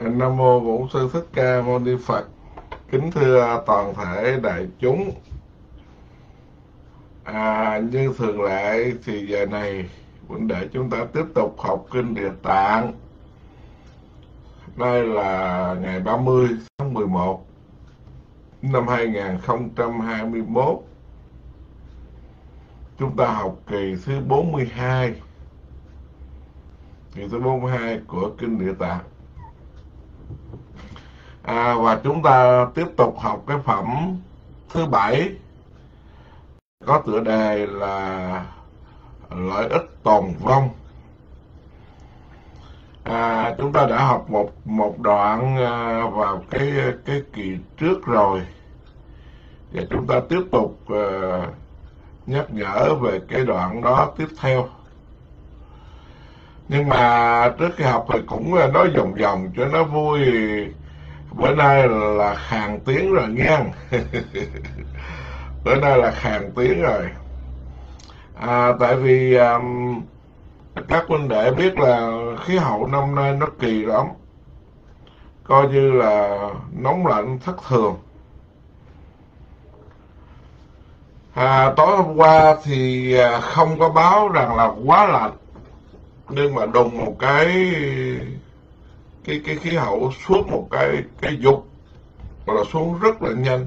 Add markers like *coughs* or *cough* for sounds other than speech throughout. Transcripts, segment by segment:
Nam mô Bổn sư Thích Ca Mâu Ni Phật. Kính thưa toàn thể đại chúng. À, như thường lệ thì giờ này vẫn để chúng ta tiếp tục học kinh Địa Tạng. Đây là ngày 30 tháng 11 năm 2021. Chúng ta học kỳ thứ 42. Kỳ thứ 42 của kinh Địa Tạng. À, và chúng ta tiếp tục học cái phẩm thứ bảy có tựa đề là lợi ích tồn vong. À, chúng ta đã học một một đoạn à, vào cái cái kỳ trước rồi và chúng ta tiếp tục à, nhắc nhở về cái đoạn đó tiếp theo. Nhưng mà trước khi học thì cũng ờ, nói vòng vòng cho nó vui. Bữa nay là hàng tiếng rồi nha *laughs* bữa nay là hàng tiếng rồi. À, tại vì um, các huynh đệ biết là khí hậu năm nay nó kỳ lắm. Coi như là nóng lạnh thất thường. À, tối hôm qua thì ờ, không có báo rằng là quá lạnh nhưng mà đùng một cái cái cái khí hậu xuống một cái cái dục mà là xuống rất là nhanh.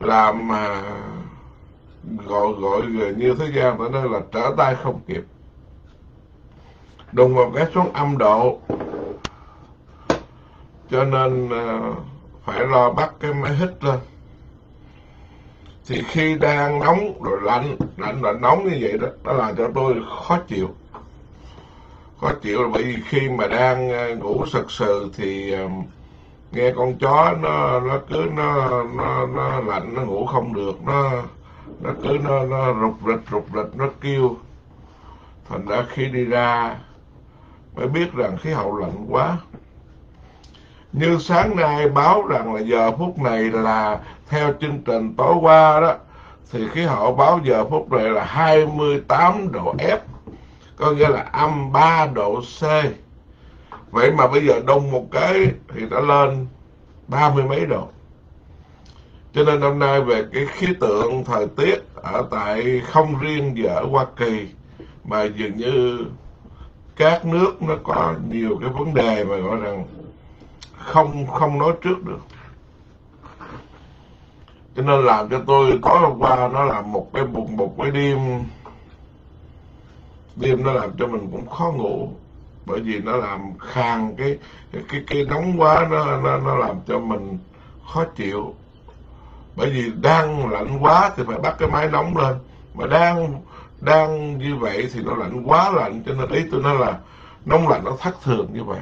Làm mà gọi gọi như thế gian ở đây là trở tay không kịp. Đùng một cái xuống âm độ cho nên uh, phải lo bắt cái máy hít lên. Thì khi đang nóng rồi lạnh lạnh là nóng như vậy đó nó làm cho tôi khó chịu khó chịu là bởi vì khi mà đang ờ, ngủ sật sừ thì ờ, nghe con chó nó nó cứ nó nó nó lạnh, nó ngủ không được, nó nó cứ nó nó rụt rịch rụt rịch, nó kêu. Thành ra khi đi ra mới biết rằng khí hậu lạnh quá. Như sáng nay báo rằng là giờ phút này là theo chương trình tối qua đó, thì khí hậu báo giờ phút này là 28 độ F có nghĩa là âm 3 độ C. Vậy mà bây giờ đông một cái thì đã lên ba mươi mấy độ. Cho nên năm nay về cái khí tượng thời tiết ở tại không riêng gì ở Hoa Kỳ, mà dường như các nước nó có nhiều cái vấn đề mà gọi rằng không không nói trước được. Cho nên làm cho tôi tối hôm qua nó là một cái buồn một cái đêm đêm nó làm cho mình cũng khó ngủ. Bởi vì nó làm khàn cái cái cái, nóng quá nó, nó nó làm cho mình khó chịu. Bởi vì đang lạnh quá thì phải bắt cái máy nóng lên. Mà đang đang như vậy thì nó lạnh quá lạnh cho nên ý tôi nói là nóng lạnh nó thất thường như vậy.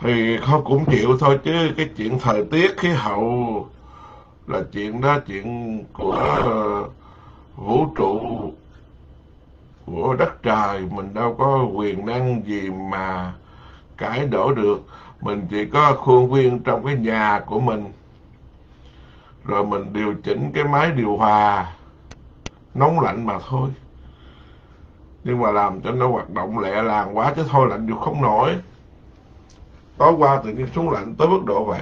Thì không cũng chịu thôi chứ cái chuyện thời tiết khí hậu là chuyện đó chuyện của uh, vũ trụ của đất trời. Mình đâu có quyền năng gì mà cải đổ được. Mình chỉ có khuôn viên trong cái nhà của mình. Rồi mình điều chỉnh cái máy điều hòa. Nóng lạnh mà thôi. Nhưng mà làm cho nó hoạt động lẹ làng quá chứ thôi, lạnh dù không nổi. Tối qua tự nhiên xuống lạnh tới mức độ vậy.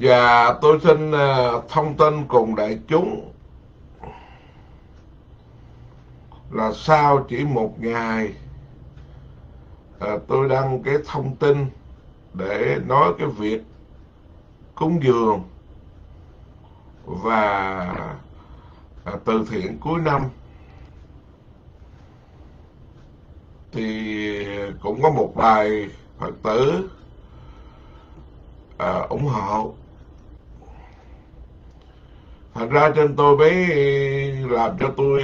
Và tôi xin ờ, thông tin cùng đại chúng. Là sau chỉ một ngày? À, tôi đăng cái thông tin để nói cái việc cúng dường và à, từ thiện cuối năm. Thì cũng có một bài phật tử à, ủng hộ. Thành ra trên tôi mới làm cho tôi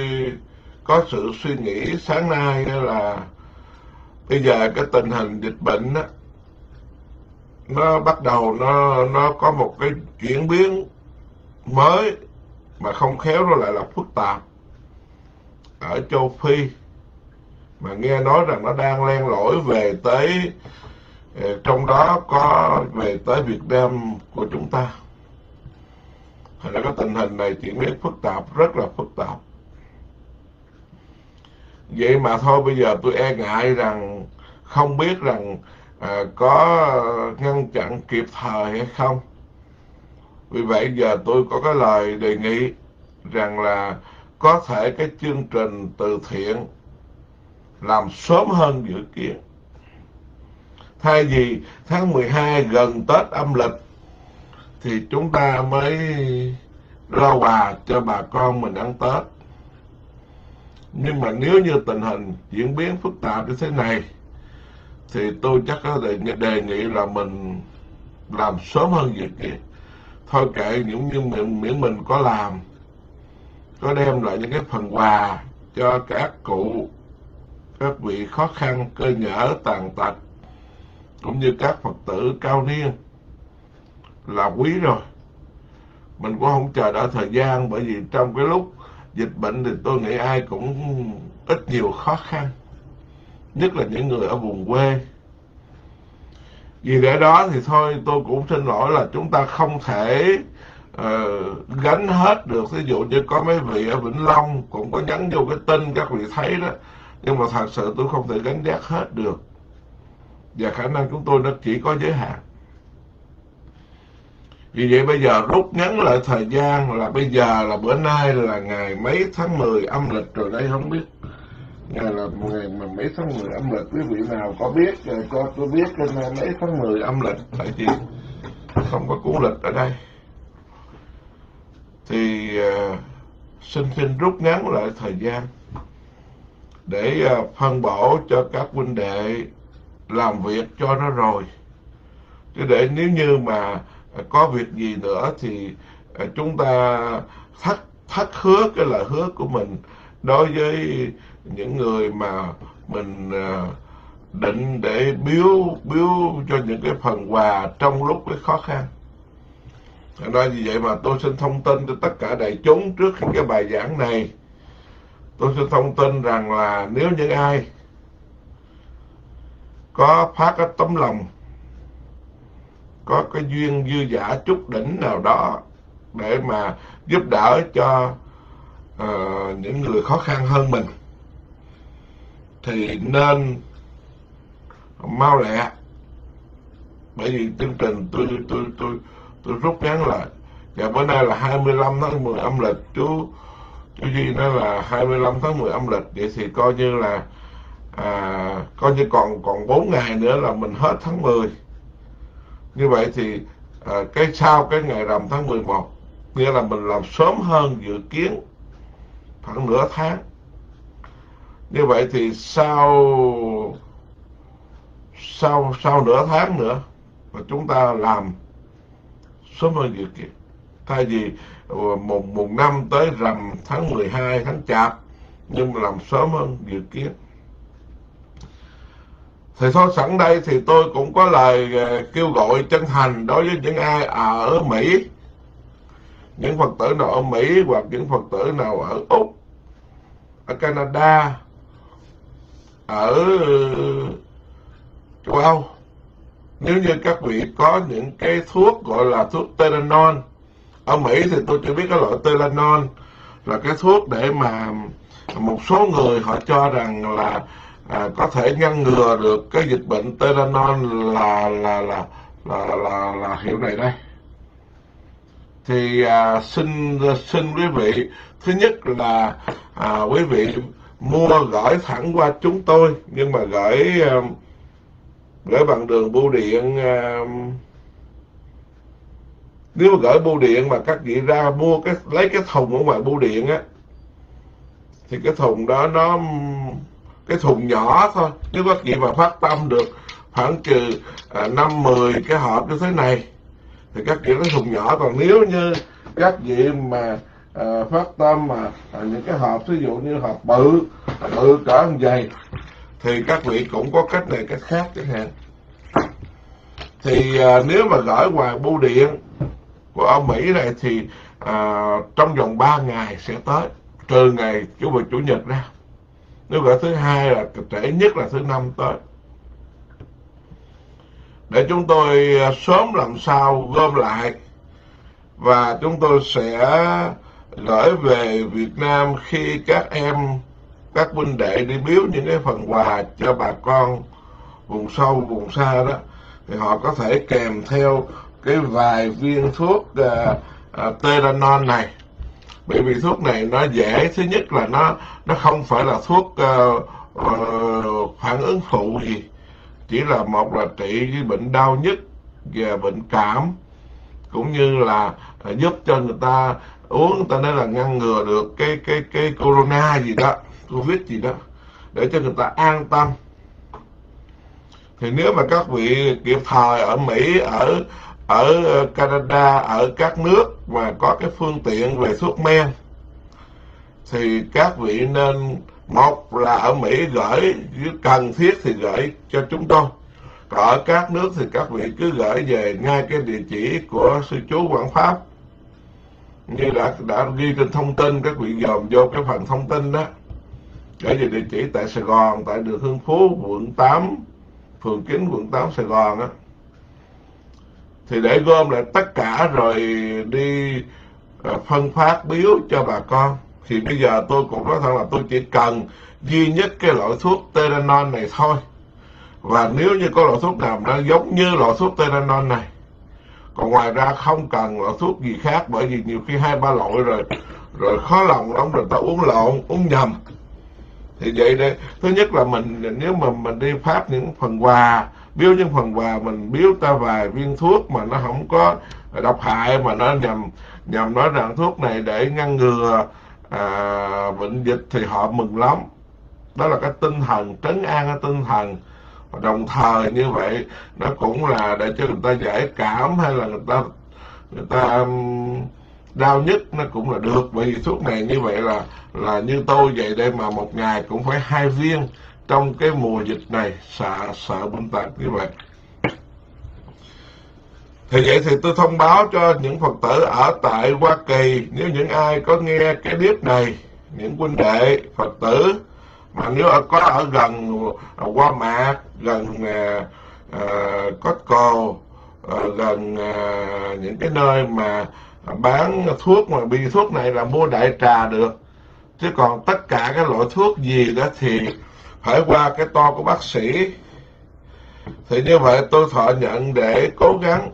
có sự suy nghĩ sáng nay là bây giờ cái tình hình dịch bệnh đó, nó bắt đầu nó nó có một cái chuyển biến mới mà không khéo nó lại là phức tạp. Ở châu Phi mà nghe nói rằng nó đang len lỏi về tới ờ, trong đó có về tới Việt Nam của chúng ta. Thành ra cái tình hình này chuyển biến phức tạp rất là phức tạp vậy mà thôi bây giờ tôi e ngại rằng không biết rằng à, có ngăn chặn kịp thời hay không. Vì vậy giờ tôi có cái lời đề nghị rằng là có thể cái chương trình từ thiện làm sớm hơn dự kiến. Thay vì tháng 12 gần Tết âm lịch thì chúng ta mới lo quà cho bà con mình ăn Tết nhưng mà nếu như tình hình diễn biến phức tạp như thế này thì tôi chắc có đề, đề nghị là mình làm sớm hơn dự kiến. Thôi kệ những như miễn, miễn mình có làm có đem lại những cái phần quà cho các cụ các vị khó khăn cơ nhở tàn tật cũng như các phật tử cao niên là quý rồi. Mình cũng không chờ đợi thời gian bởi vì trong cái lúc dịch bệnh thì tôi nghĩ ai cũng ít nhiều khó khăn nhất là những người ở vùng quê. Vì lẽ đó thì thôi tôi cũng xin lỗi là chúng ta không thể uh, gánh hết được. Ví dụ như có mấy vị ở Vĩnh Long cũng có nhắn vô cái tin các vị thấy đó. Nhưng mà thật sự tôi không thể gánh vác hết được. Và khả năng chúng tôi nó chỉ có giới hạn vì vậy bây giờ rút ngắn lại thời gian là bây giờ là bữa nay là ngày mấy tháng 10 âm lịch rồi đây không biết. Ngày là ngày mà mấy tháng 10 âm lịch quý vị nào có biết có có biết cái mấy tháng 10 âm lịch. Tại vì không có cuốn lịch ở đây. Thì uh, xin xin rút ngắn lại thời gian để uh, phân bổ cho các huynh đệ làm việc cho nó rồi. Chứ để nếu như mà có việc gì nữa thì à, chúng ta thắt thắt hứa cái lời hứa của mình đối với những người mà mình à, định để biếu biếu cho những cái phần quà trong lúc cái khó khăn. Nói như vậy mà tôi xin thông tin cho tất cả đại chúng trước khi cái bài giảng này. Tôi xin thông tin rằng là nếu những ai có phát cái tấm lòng có cái duyên dư giả chút đỉnh nào đó để mà giúp đỡ cho uh, những người khó khăn hơn mình thì nên mau lẹ. Bởi vì chương trình tôi tôi tôi tôi tôi rút ngắn lại và dạ, bữa nay là 25 tháng 10 âm lịch chú chú Duy nói là 25 tháng 10 âm lịch vậy thì coi như là à, coi như còn còn 4 ngày nữa là mình hết tháng 10 như vậy thì à, cái sau cái ngày rằm tháng 11 nghĩa là mình làm sớm hơn dự kiến khoảng nửa tháng. Như vậy thì sau sau sau nửa tháng nữa mà chúng ta làm sớm hơn dự kiến. Thay vì à, một một năm tới rằm tháng 12 tháng chạp nhưng mà làm sớm hơn dự kiến thì thôi sẵn đây thì tôi cũng có lời ờ, kêu gọi chân thành đối với những ai à, ở Mỹ. Những Phật tử nào ở Mỹ hoặc những Phật tử nào ở Úc, ở Canada, ở, châu Âu. Nếu như các vị có những cái thuốc gọi là thuốc Telenon ở Mỹ thì tôi chỉ biết cái loại Telenon là cái thuốc để mà một số người họ cho rằng là à, có thể ngăn ngừa được cái dịch bệnh Tylenol là là là là là, là, là hiệu này đây. Thì à, xin xin quý vị thứ nhất là à, quý vị mua gửi thẳng qua chúng tôi nhưng mà gửi à, gửi bằng đường bưu điện à, nếu mà gửi bưu điện mà các vị ra mua cái lấy cái thùng ở ngoài bưu điện á thì cái thùng đó nó cái thùng nhỏ thôi nếu các vị mà phát tâm được khoảng trừ à, năm mười cái hộp như thế này thì các vị cái thùng nhỏ. Còn nếu như các vị mà à, phát tâm mà à, những cái hộp ví dụ như hộp bự bự cỡ như vậy thì các vị cũng có cách này cách khác chẳng hạn. Thì à, nếu mà gửi ngoài bưu điện của ở Mỹ này thì à, trong vòng 3 ngày sẽ tới trừ ngày chủ nhật chủ nhật ra nếu cả thứ hai là trễ nhất là thứ năm tới. Để chúng tôi à, sớm làm sao gom lại và chúng tôi sẽ gửi về Việt Nam khi các em các huynh đệ đi biếu những cái phần quà cho bà con vùng sâu vùng xa đó thì họ có thể kèm theo cái vài viên thuốc à, à, uh, uh, Teranon này bởi vì thuốc này nó dễ thứ nhất là nó nó không phải là thuốc uh, uh, phản ứng phụ gì. Chỉ là một là trị cái bệnh đau nhức và bệnh cảm cũng như là uh, giúp cho người ta uống người ta nói là ngăn ngừa được cái cái cái corona gì đó covid gì đó để cho người ta an tâm. Thì nếu mà các vị kịp thời ở Mỹ ở ở ờ, Canada, ở các nước mà có cái phương tiện về thuốc men, thì các vị nên, một là ở Mỹ gửi cần thiết thì gửi cho chúng tôi. Còn ở các nước thì các vị cứ gửi về ngay cái địa chỉ của sư chú Quảng Pháp. Như đã đã ghi trên thông tin, các vị dòm vô cái phần thông tin đó. Gửi về địa chỉ tại Sài Gòn, tại đường Hương Phú, quận 8 phường 9 quận 8 Sài Gòn á thì để gom lại tất cả rồi đi à, phân phát biếu cho bà con. Thì bây giờ tôi cũng nói thật là tôi chỉ cần duy nhất cái loại thuốc Teranon này thôi. Và nếu như có loại thuốc nào nó giống như loại thuốc Teranon này, còn ngoài ra không cần loại thuốc gì khác, bởi vì nhiều khi hai ba loại rồi rồi khó lòng lắm rồi ta uống lộn, uống nhầm. Thì vậy đây, thứ nhất là mình, nếu mà mình đi phát những phần quà biếu những phần quà mình biếu ta vài viên thuốc mà nó không có độc hại mà nó nhằm nhằm nói rằng thuốc này để ngăn ngừa à, bệnh dịch thì họ mừng lắm. Đó là cái tinh thần trấn an cái tinh thần. Và đồng thời như vậy nó cũng là để cho người ta giải cảm hay là người ta người ta đau nhất nó cũng là được. Bởi vì thuốc này như vậy là là như tôi vậy đây mà một ngày cũng phải hai viên trong cái mùa dịch này sợ sợ bệnh tật như vậy. Thì vậy thì tôi thông báo cho những Phật tử ở tại Hoa Kỳ nếu những ai có nghe cái clip này những huynh đệ Phật tử mà nếu có ở gần Hoa Mạc gần uh, uh, Costco uh, gần uh, những cái nơi mà bán thuốc mà bị thuốc này là mua đại trà được chứ còn tất cả các loại thuốc gì đó thì phải qua cái to của bác sĩ. Thì như vậy tôi thọ nhận để cố gắng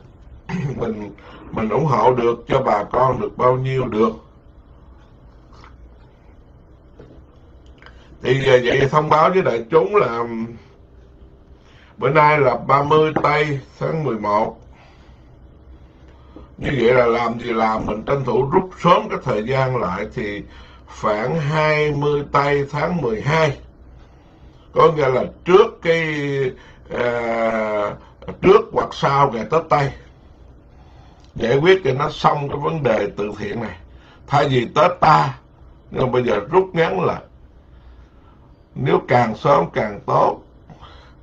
*clears throat* mình mình ủng hộ được cho bà con được bao nhiêu được. Thì vậy thông báo với đại chúng là um, bữa nay là 30 tây tháng 11 như vậy là làm gì làm, mình tranh thủ rút sớm cái thời gian lại thì khoảng 20 tây tháng 12 có nghĩa là trước cái à, trước hoặc sau ngày Tết Tây. Giải quyết cho nó xong cái vấn đề từ thiện này. Thay vì Tết ta nhưng bây giờ rút ngắn lại nếu càng sớm càng tốt.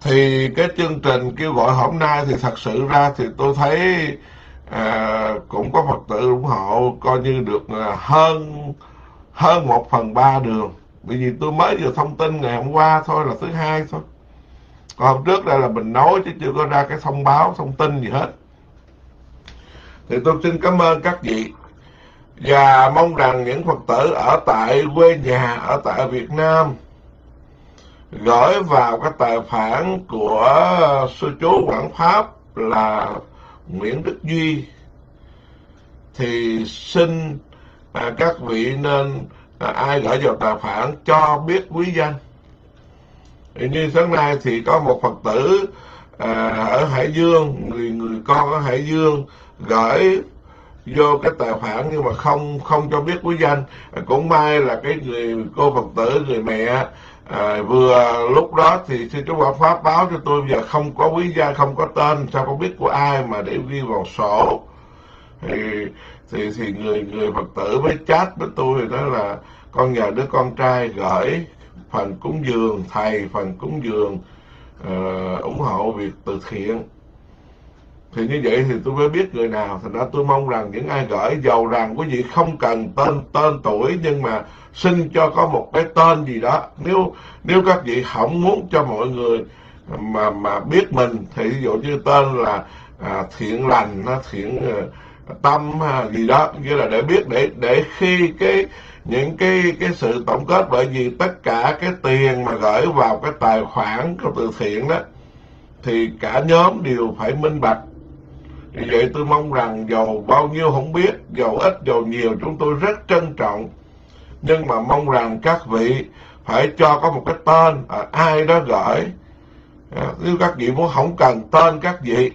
Thì cái chương trình kêu gọi hôm nay thì thật sự ra thì tôi thấy à, cũng có Phật tử ủng hộ coi như được à, hơn hơn một phần ba đường bởi vì tôi mới vừa thông tin ngày hôm qua thôi là thứ hai thôi. Còn hôm trước đây là mình nói chứ chưa có ra cái thông báo thông tin gì hết. Thì tôi xin cảm ơn các vị. Và mong rằng những Phật tử ở tại quê nhà ở tại Việt Nam gửi vào cái tài khoản của sư chú Quảng Pháp là Nguyễn Đức Duy. Thì xin à, các vị nên à, ai gửi vào tài khoản cho biết quý danh? Thì như sáng nay thì có một phật tử à, ở Hải Dương người người con ở Hải Dương gửi vô cái tài khoản nhưng mà không không cho biết quý danh. À, cũng may là cái người cô phật tử người mẹ à, vừa lúc đó thì sư chú Bảo Pháp báo cho tôi giờ không có quý gia không có tên sao không biết của ai mà để ghi vào sổ. Thì thì thì người người phật tử mới chat với tôi đó là con nhờ đứa con trai gửi phần cúng dường thầy phần cúng dường uh, ủng hộ việc từ thiện. Thì như vậy thì tôi mới biết người nào. Thành ra tôi mong rằng những ai gửi giàu rằng quý vị không cần tên tên tuổi nhưng mà xin cho có một cái tên gì đó. Nếu nếu các vị không muốn cho mọi người mà mà biết mình thì ví dụ như tên là à, thiện lành nó thiện uh, tâm gì đó. Nghĩa là để biết để để khi cái những cái cái sự tổng kết bởi vì tất cả cái tiền mà gửi vào cái tài khoản của từ thiện đó thì cả nhóm đều phải minh bạch. Vì vậy tôi mong rằng dầu bao nhiêu không biết dầu ít dầu nhiều chúng tôi rất trân trọng. Nhưng mà mong rằng các vị phải cho có một cái tên à, ai đó gửi. À, nếu các vị muốn không cần tên các vị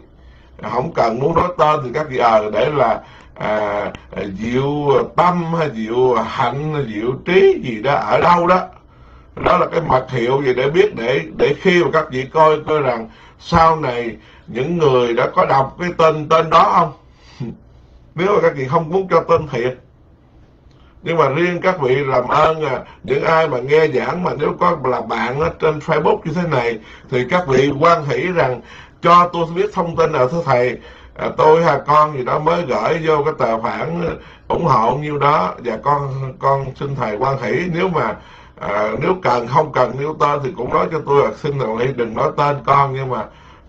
không cần muốn nói tên thì các vị ờ à, để là à, diệu tâm hay diệu hạnh hay diệu trí gì đó ở đâu đó. Đó là cái mật hiệu gì để biết để để khi mà các vị coi coi rằng sau này những người đã có đọc cái tên tên đó không? *laughs* Nếu mà các vị không muốn cho tên thiệt. Nhưng mà riêng các vị làm ơn à, những ai mà nghe giảng mà nếu có là bạn ở trên Facebook như thế này thì các vị quan hỷ rằng cho tôi biết thông tin nào thưa thầy. À, tôi hay con gì đó mới gửi vô cái tài khoản ủng hộ nhiêu đó. Và con con xin thầy quan hỷ nếu mà à, nếu cần không cần nêu tên thì cũng nói cho tôi là xin thầy đừng nói tên con nhưng mà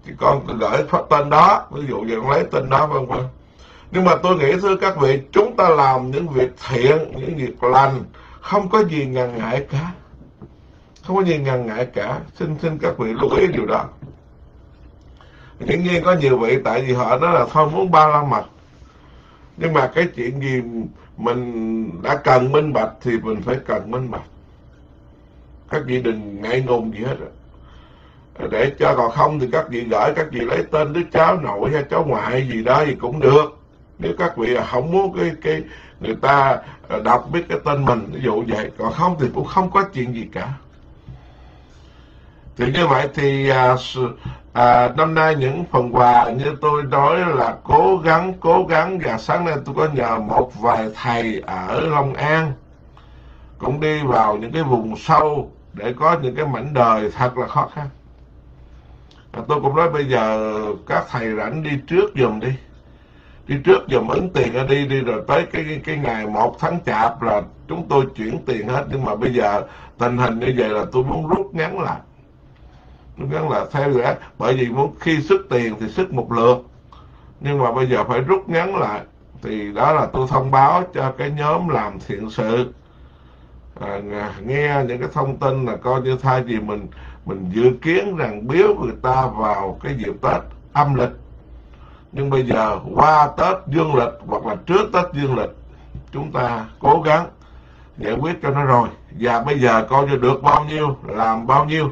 thì con gửi tên đó ví dụ như con lấy tên đó vân vân. Nhưng mà tôi nghĩ thưa các vị chúng ta làm những việc thiện những việc lành không có gì ngần ngại cả. Không có gì ngần ngại cả. Xin xin các vị lưu ý điều đó dĩ nhiên có nhiều vị tại vì họ nói là thôi muốn ba la mật nhưng mà cái chuyện gì mình đã cần minh bạch thì mình phải cần minh bạch. Các vị đừng ngại ngùng gì hết rồi để cho còn không thì các vị gửi các vị lấy tên đứa cháu nội hay cháu ngoại gì đó thì cũng được. Nếu các vị à không muốn cái cái người ta à, đọc biết cái tên mình ví dụ vậy. Còn không thì cũng không có chuyện gì cả. Thì như vậy thì à, à, năm nay những phần quà như tôi nói là cố gắng cố gắng. Và sáng nay tôi có nhờ một vài thầy ở Long An cũng đi vào những cái vùng sâu để có những cái mảnh đời thật là khó khăn. Và tôi cũng nói bây giờ các thầy rảnh đi trước dùm đi. Đi trước dùm ứng tiền ra đi đi rồi tới cái, cái cái ngày một tháng chạp là chúng tôi chuyển tiền hết. Nhưng mà bây giờ tình hình như vậy là tôi muốn rút ngắn lại rút ngắn là theo vậy bởi vì muốn khi xuất tiền thì xuất một lượt. Nhưng mà bây giờ phải rút ngắn lại. Thì đó là tôi thông báo cho cái nhóm làm thiện sự. À, nghe những cái thông tin là coi như thay vì mình mình dự kiến rằng biếu người ta vào cái dịp Tết âm lịch. Nhưng bây giờ qua Tết dương lịch hoặc là trước Tết dương lịch chúng ta cố gắng giải quyết cho nó rồi. Và bây giờ coi như được bao nhiêu làm bao nhiêu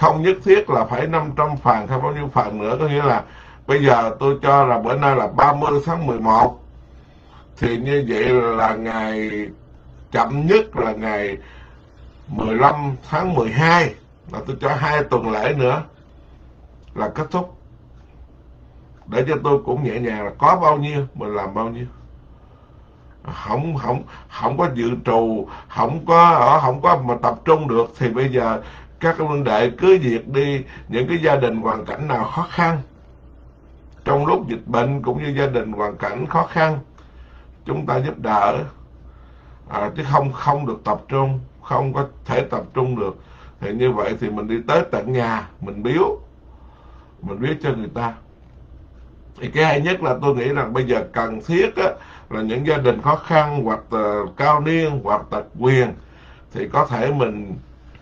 không nhất thiết là phải 500 phần hay bao nhiêu phần nữa. Có nghĩa là bây giờ tôi cho là bữa nay là 30 tháng 11 thì như vậy là ngày, chậm nhất là ngày 15 tháng 12 là tôi cho hai tuần lễ nữa là kết thúc. Để cho tôi cũng nhẹ nhàng là có bao nhiêu, mình làm bao nhiêu. Không không không có dự trù, không có ở không có mà tập trung được. Thì bây giờ các vấn đề cứ việc đi những cái gia đình hoàn cảnh nào khó khăn. Trong lúc dịch bệnh cũng như gia đình hoàn cảnh khó khăn chúng ta giúp đỡ. À, chứ không không được tập trung không có thể tập trung được. Thì như vậy thì mình đi tới tận nhà mình biếu mình biếu cho người ta. Thì cái hay nhất là tôi nghĩ rằng bây giờ cần thiết á, là những gia đình khó khăn hoặc uh, cao niên hoặc tật quyền thì có thể mình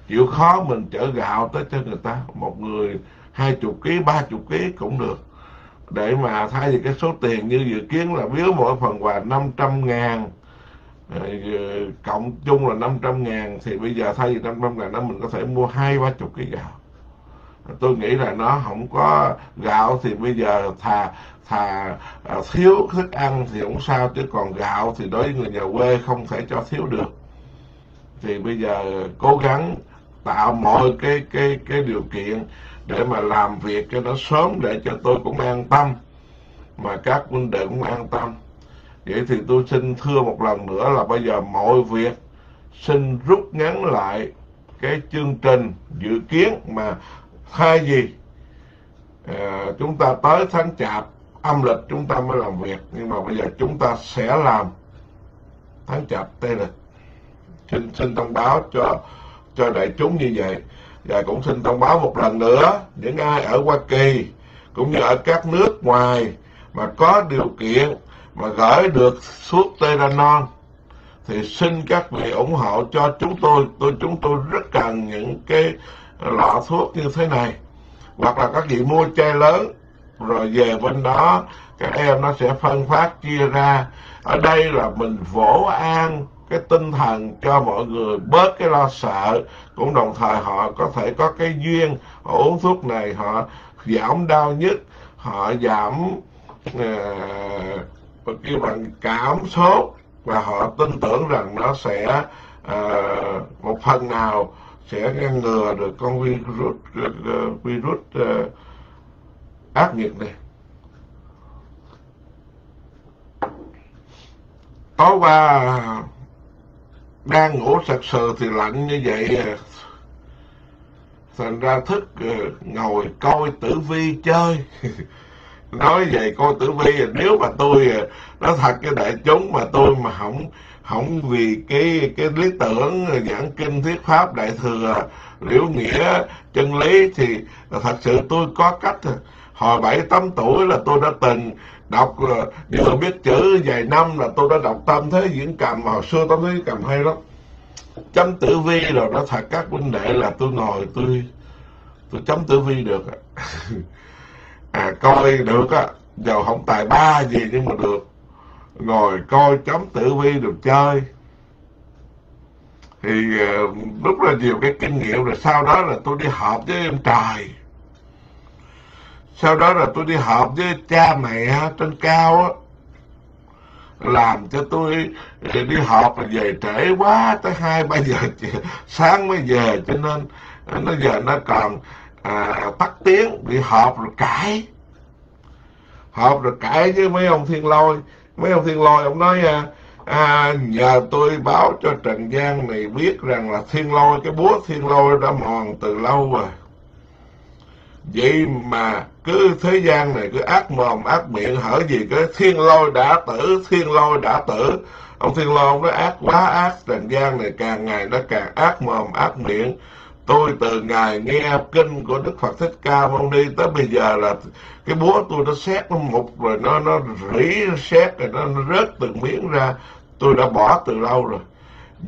chịu khó mình chở gạo tới cho người ta. Một người hai chục ký, ba chục ký cũng được. Để mà thay vì cái số tiền như dự kiến là biếu mỗi phần quà 500 ngàn ờ, cộng chung là 500 ngàn, thì bây giờ thay vì 500 ngàn đó mình có thể mua hai, ba chục ký gạo. Tôi nghĩ là nó không có gạo thì bây giờ thà thà ờ, thiếu thức ăn thì không sao, chứ còn gạo thì đối với người nhà quê không thể cho thiếu được. Thì bây giờ cố gắng tạo mọi cái cái cái điều kiện để mà làm việc cho nó sớm để cho tôi cũng an tâm mà các huynh đệ cũng an tâm. Vậy thì tôi xin thưa một lần nữa là bây giờ mọi việc xin rút ngắn lại cái chương trình dự kiến mà thay gì à, chúng ta tới tháng chạp âm lịch chúng ta mới làm việc. Nhưng mà bây giờ chúng ta sẽ làm tháng chạp tây lịch. Xin xin thông báo cho cho đại chúng như vậy. Và cũng xin thông báo một lần nữa, những ai ở Hoa Kỳ, cũng như ở các nước ngoài mà có điều kiện mà gửi được suốt Teranon thì xin các vị ủng hộ cho chúng tôi. Tôi, chúng tôi rất cần những cái lọ thuốc như thế này. Hoặc là các vị mua chai lớn, rồi về bên đó, các em nó sẽ phân phát, chia ra. Ở đây là mình vỗ an cái tinh thần cho mọi người bớt cái lo sợ. Cũng đồng thời họ có thể có cái duyên họ uống thuốc này họ giảm đau nhức họ giảm uh, kêu bằng cảm sốt. Và họ tin tưởng rằng nó sẽ uh, một phần nào sẽ ngăn ngừa được con virus uh, virus uh, ác nghiệt này. Tối qua đang ngủ sặc sờ thì lạnh như vậy. Thành ra thức ờ, ngồi coi tử vi chơi. *laughs* Nói về coi tử vi, nếu mà tôi ờ, nói thật cái đại chúng mà tôi mà không không vì cái cái lý tưởng giảng kinh thuyết pháp đại thừa liễu nghĩa chân lý thì thật sự tôi có cách hồi bảy tám tuổi là tôi đã từng đọc ờ, vừa biết chữ vài năm là tôi đã đọc tâm thế diễn cầm hồi xưa tâm thế diễn cầm hay lắm. Chấm tử vi rồi đó thật các huynh đệ là tôi ngồi tôi tôi chấm tử vi được *laughs* à coi được á giàu không tài ba gì nhưng mà được. Ngồi coi chấm tử vi được chơi. Thì uh, lúc là nhiều cái kinh nghiệm rồi sau đó là tôi đi họp với em trời sau đó là tôi đi họp với cha mẹ trên cao á. Làm cho tôi đi họp mà về trễ quá tới hai ba giờ sáng mới về cho nên nó giờ nó còn à, tắt tiếng bị họp rồi cãi. Họp rồi cãi với mấy ông thiên lôi mấy ông thiên lôi ông nói à, à, nhờ tôi báo cho trần gian này biết rằng là thiên lôi cái búa thiên lôi đã mòn từ lâu rồi. Vậy mà cứ thế gian này cứ ác mồm ác miệng hở gì cái thiên lôi đã tử thiên lôi đã tử. Ông thiên lôi ông nói ác quá ác trần gian này càng ngày nó càng ác mồm ác miệng. Tôi từ ngày nghe kinh của đức phật thích ca mâu ni tới bây giờ là cái búa tôi nó xét nó mục rồi nó nó rỉ nó xét rồi nó, nó rớt từng miếng ra. Tôi đã bỏ từ lâu rồi.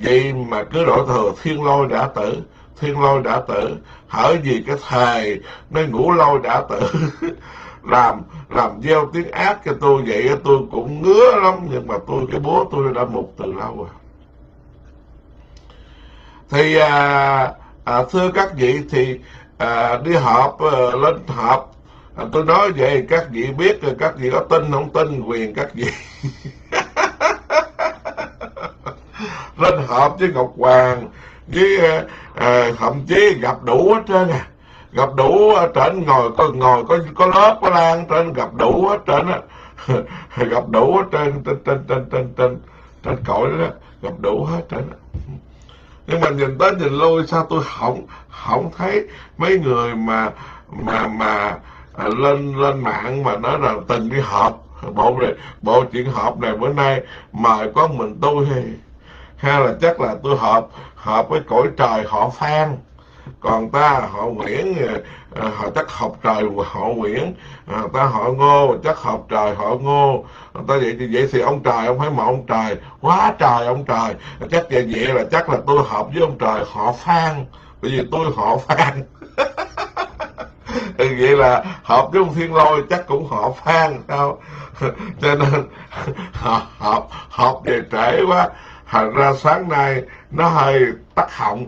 Vậy mà cứ đổi thừa thiên lôi đã tử thiên lôi đã tử. Hở gì cái thời nó ngủ lôi đã tử. *laughs* Làm làm gieo tiếng ác cho tôi vậy tôi cũng ngứa lắm nhưng mà tôi cái bố tôi đã mục từ lâu rồi. Thì à, à, thưa các vị thì à, đi họp à, lên họp. À, tôi nói vậy các vị biết rồi các vị có tin không? Tin quyền các vị. *laughs* Lên họp với ngọc hoàng chứ à, ờ, ờ, thậm chí gặp đủ hết trơn à. Gặp đủ ở trên ngồi có ngồi có có lớp có lan trên gặp đủ hết trơn á. *laughs* Gặp đủ hết trên trên trên trên trên trên trên cõi đó gặp đủ hết trơn á. Nhưng mà nhìn tới nhìn lui sao tôi không không thấy mấy người mà mà mà à, lên lên mạng mà nói rằng từng đi họp bộ này bộ chuyện họp này bữa nay mời có mình tôi hay hay là chắc là tôi hợp hợp với cõi trời họ phan còn ta họ nguyễn ờ, họ chắc học trời họ nguyễn. Ờ, ta họ ngô, chắc học trời họ ngô. Ờ, ta vậy thì vậy thì ông trời, ông phải một ông trời. Quá trời ông trời. Chắc vậy vậy là chắc là tôi hợp với ông trời họ phan bởi vì tôi họ phan *laughs* vậy là hợp với ông thiên lôi chắc cũng họ phan sao? *laughs* Cho nên *laughs* hợp hợp về trễ quá thành ra sáng nay nó hơi tắt họng.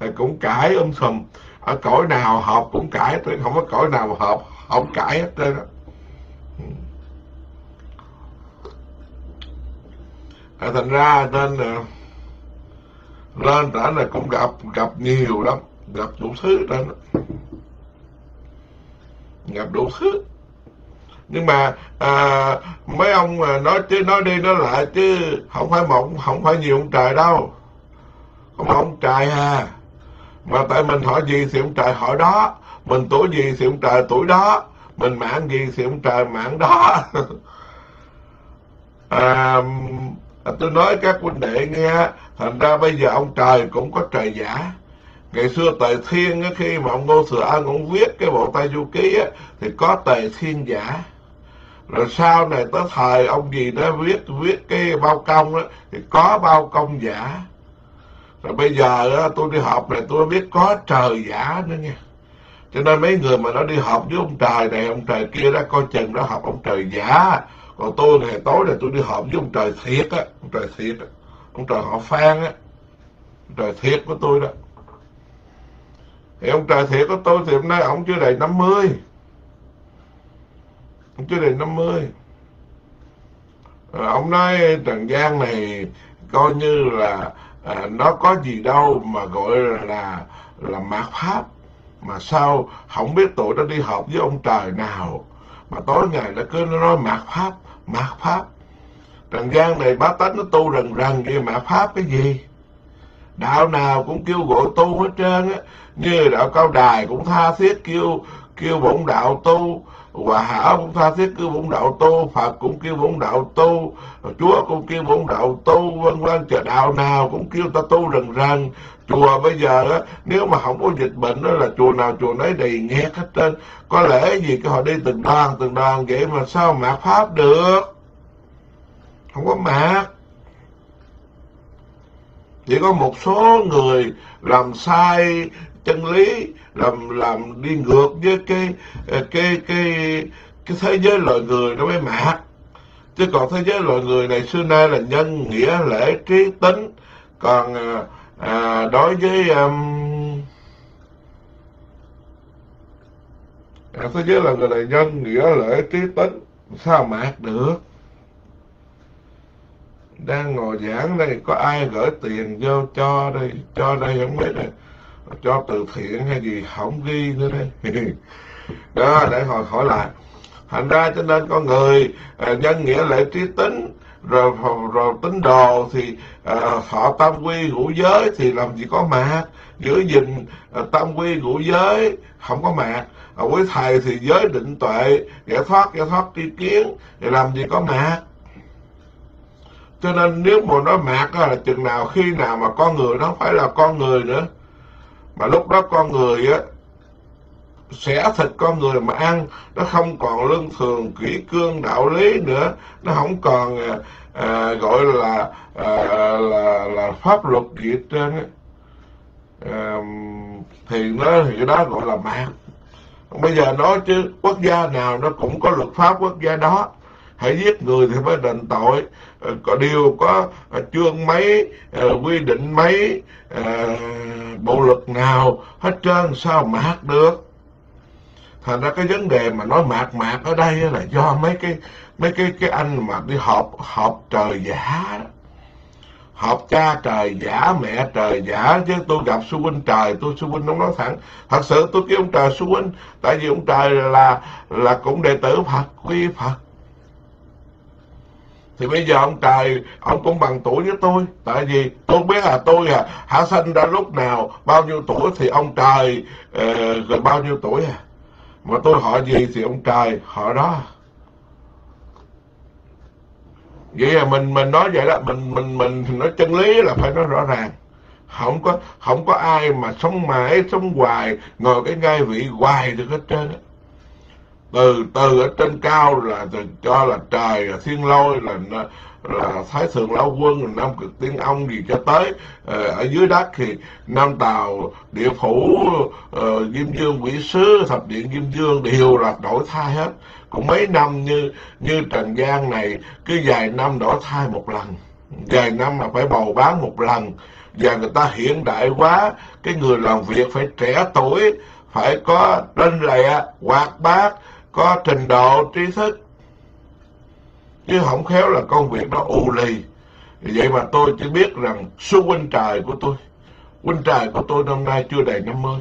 Thì cũng cãi um sùm. Ở cõi nào hợp cũng cãi tôi không có cõi nào hợp không cãi hết trơn đó à, thành ra nên ờ, lên trở là cũng gặp gặp nhiều lắm. Gặp đủ thứ trên gặp đủ thứ nhưng mà à, mấy ông mà nói chứ nói đi nói lại chứ không phải một không phải nhiều ông trời đâu. Không phải ông trời à. Mà tại mình hỏi gì thì ông trời hỏi đó. Mình tuổi gì thì ông trời tuổi đó. Mình mạng gì thì ông trời mạng đó. *laughs* À, tôi nói các huynh đệ nghe. Thành ra bây giờ ông trời cũng có trời giả. Ngày xưa tề thiên khi mà ông ngô thừa ân ông viết cái bộ tay du ký thì có tề thiên giả rồi sau này tới thời ông gì đó viết viết cái bao công đó thì có bao công giả. Rồi bây giờ đó, tôi đi họp này tôi biết có trời giả nữa nha. Cho nên mấy người mà nó đi họp với ông trời này ông trời kia đó coi chừng nó họp ông trời giả. Còn tôi ngày tối này tôi đi họp với ông trời thiệt á ông trời thiệt á ông trời họ phan á ông trời thiệt của tôi đó. Thì ông trời thiệt của tôi thì hôm nay ông chưa đầy 50 ông chưa đầy 50 ông nói Trần gian này coi như là à, nó có gì đâu mà gọi là là mạt pháp. Mà sao không biết tụi nó đi học với ông trời nào. Mà tối ngày nó cứ nói mạt pháp mạt pháp. Trần gian này bá tánh nó tu rần rần kia mạt pháp cái gì? Đạo nào cũng kêu gọi tu hết trơn á. Như đạo cao đài cũng tha thiết kêu kêu bổn đạo tu hòa hảo cũng tha thiết kêu bổn đạo tu, phật cũng kêu bổn đạo tu, chúa cũng kêu bổn đạo tu, vân vân chờ đạo nào cũng kêu ta tu rần rần. Chùa bây giờ á nếu mà không có dịch bệnh đó là chùa nào chùa nấy đầy nghẹt hết trên có lẽ gì cái họ đi từng đoàn từng đoàn vậy mà sao mạt pháp được? Không có mạt. Chỉ có một số người làm sai chân lý làm làm đi ngược với cái ờ, cái cái cái thế giới loài người nó mới mạt. Chứ còn thế giới loài người này xưa nay là nhân nghĩa lễ trí tính. Còn à, đối với um, à, thế giới là người này nhân nghĩa lễ trí tính sao mạt được? Đang ngồi giảng đây có ai gửi tiền vô cho đây cho đây không? Biết này cho từ thiện hay gì không ghi nữa đây *laughs* đó để hỏi hỏi lại. Thành ra cho nên con người à, nhân nghĩa lễ trí tính rồi rồi tín đồ thì à, họ tam quy ngũ giới thì làm gì có mạt. Giữ gìn uh, tam quy ngũ giới không có mạt. À, quý thầy thì giới định tuệ giải thoát giải thoát tri kiến thì làm gì có mạt. Cho nên nếu mà nói mạt là chừng nào khi nào mà con người nó phải là con người nữa mà lúc đó con người á sẽ thịt con người mà ăn nó không còn lương thường kỷ cương đạo lý nữa. Nó không còn à, à gọi là à, là là pháp luật gì hết trơn á. À, thì nó thì đó gọi là mạng. bây giờ nói chứ quốc gia nào nó cũng có luật pháp quốc gia đó. Hãy giết người thì phải đền tội. Ờ, có điều có ờ, chương mấy ờ, quy định mấy bộ luật nào hết trơn sao mạc được? Thành ra cái vấn đề mà nói mạc mạc ở đây là do mấy cái mấy cái cái anh mà đi họp họp trời giả họp cha trời giả, mẹ trời giả, chứ tôi gặp sư huynh trời, tôi sư huynh nó nói thẳng. Thật sự tôi kêu ông trời sư huynh, tại vì ông trời là là cũng đệ tử phật, quy phật thì bây giờ ông trời ông cũng bằng tuổi với tôi. Tại vì tôi biết là tôi à hạ sinh ra lúc nào bao nhiêu tuổi thì ông trời uh, gần bao nhiêu tuổi à? Mà tôi họ gì thì ông trời họ đó. Vậy là mình mình nói vậy đó mình mình mình nói chân lý là phải nói rõ ràng. Không có không có ai mà sống mãi sống hoài ngồi cái ngai vị hoài được hết trơn á từ từ ở trên cao là từ cho là trời là thiên lôi là là thái thượng lão quân nam năm cực tiên ông gì cho tới. Ờ, ở dưới đất thì nam tàu địa phủ uh, kim dương quỷ sứ thập điện kim dương đều là đổi thai hết. Cũng mấy năm như như trần gian này cứ vài năm đổi thai một lần. Vài năm mà phải bầu bán một lần. Và người ta hiện đại quá cái người làm việc phải trẻ tuổi phải có lên lệ hoạt bát có trình độ trí thức. Chứ không khéo là công việc nó ù lì. Vậy mà tôi chỉ biết rằng số huynh trời của tôi huynh trời của tôi năm nay chưa đầy 50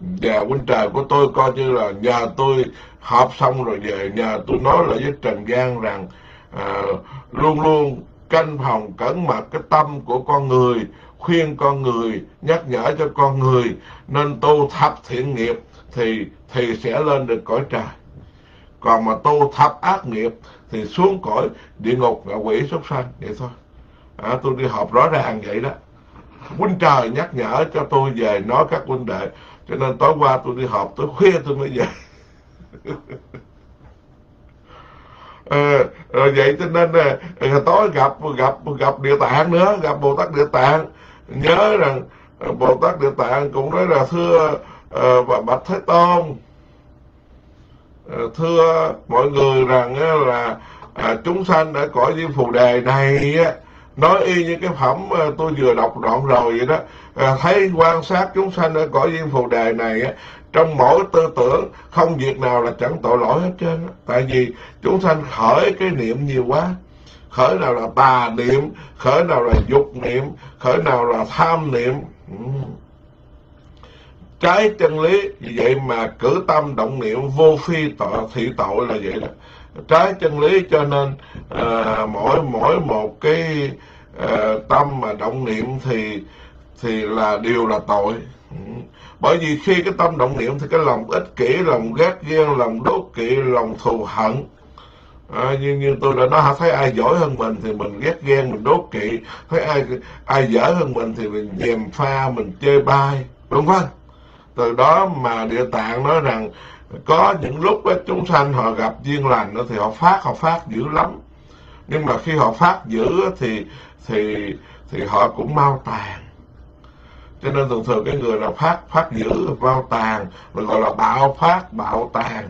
và huynh trời của tôi coi như là nhà tôi họp xong rồi về nhà tôi nói lại với Trần Giang rằng à, luôn luôn canh phòng cẩn mật cái tâm của con người khuyên con người nhắc nhở cho con người. Nên tu thập thiện nghiệp thì thì sẽ lên được cõi trời. Còn mà tu thập ác nghiệp thì xuống cõi địa ngục ngạ quỷ súc sanh vậy thôi. À, tôi đi họp rõ ràng vậy đó. Huynh trời nhắc nhở cho tôi về nói các huynh đệ cho nên tối qua tôi đi họp tôi khuya tôi mới về. À, *laughs* rồi vậy cho nên à, tối gặp gặp gặp địa tạng nữa gặp bồ tát địa tạng. Nhớ rằng ờ, bồ tát địa tạng cũng nói là thưa Ờ, và bạch thế tôn. Ờ, thưa mọi người rằng là à, chúng sanh đã cõi diêm phù đề này á, nói y như cái phẩm ờ, tôi vừa đọc đoạn rồi vậy đó. Thấy quan sát chúng sanh ở cõi diêm phù đề này á, trong mỗi tư tưởng không việc nào là chẳng tội lỗi hết trơn tại vì chúng sanh khởi cái niệm nhiều quá. Khởi nào là tà niệm khởi nào là dục niệm khởi nào là tham niệm. Ừ trái chân lý vì vậy mà cử tâm động niệm vô phi tội thị tội là vậy đó. Trái chân lý cho nên à, mỗi mỗi một cái à, tâm mà động niệm thì thì là điều là tội. Ừ. Bởi vì khi cái tâm động niệm thì cái lòng ích kỷ lòng ghét ghen lòng đố kỵ lòng thù hận à, như như tôi đã nói thấy ai giỏi hơn mình thì mình ghét ghen mình đố kỵ thấy ai ai dở hơn mình thì mình dèm pha mình chê bai vân vân từ đó mà địa tạng nói rằng có những lúc đó, chúng sanh họ gặp duyên lành đó, thì họ phát họ phát dữ lắm. Nhưng mà khi họ phát dữ thì thì thì họ cũng mau tàn. Cho nên thường thường cái người nào phát phát dữ mau tàn mình gọi là bạo phát bạo tàn.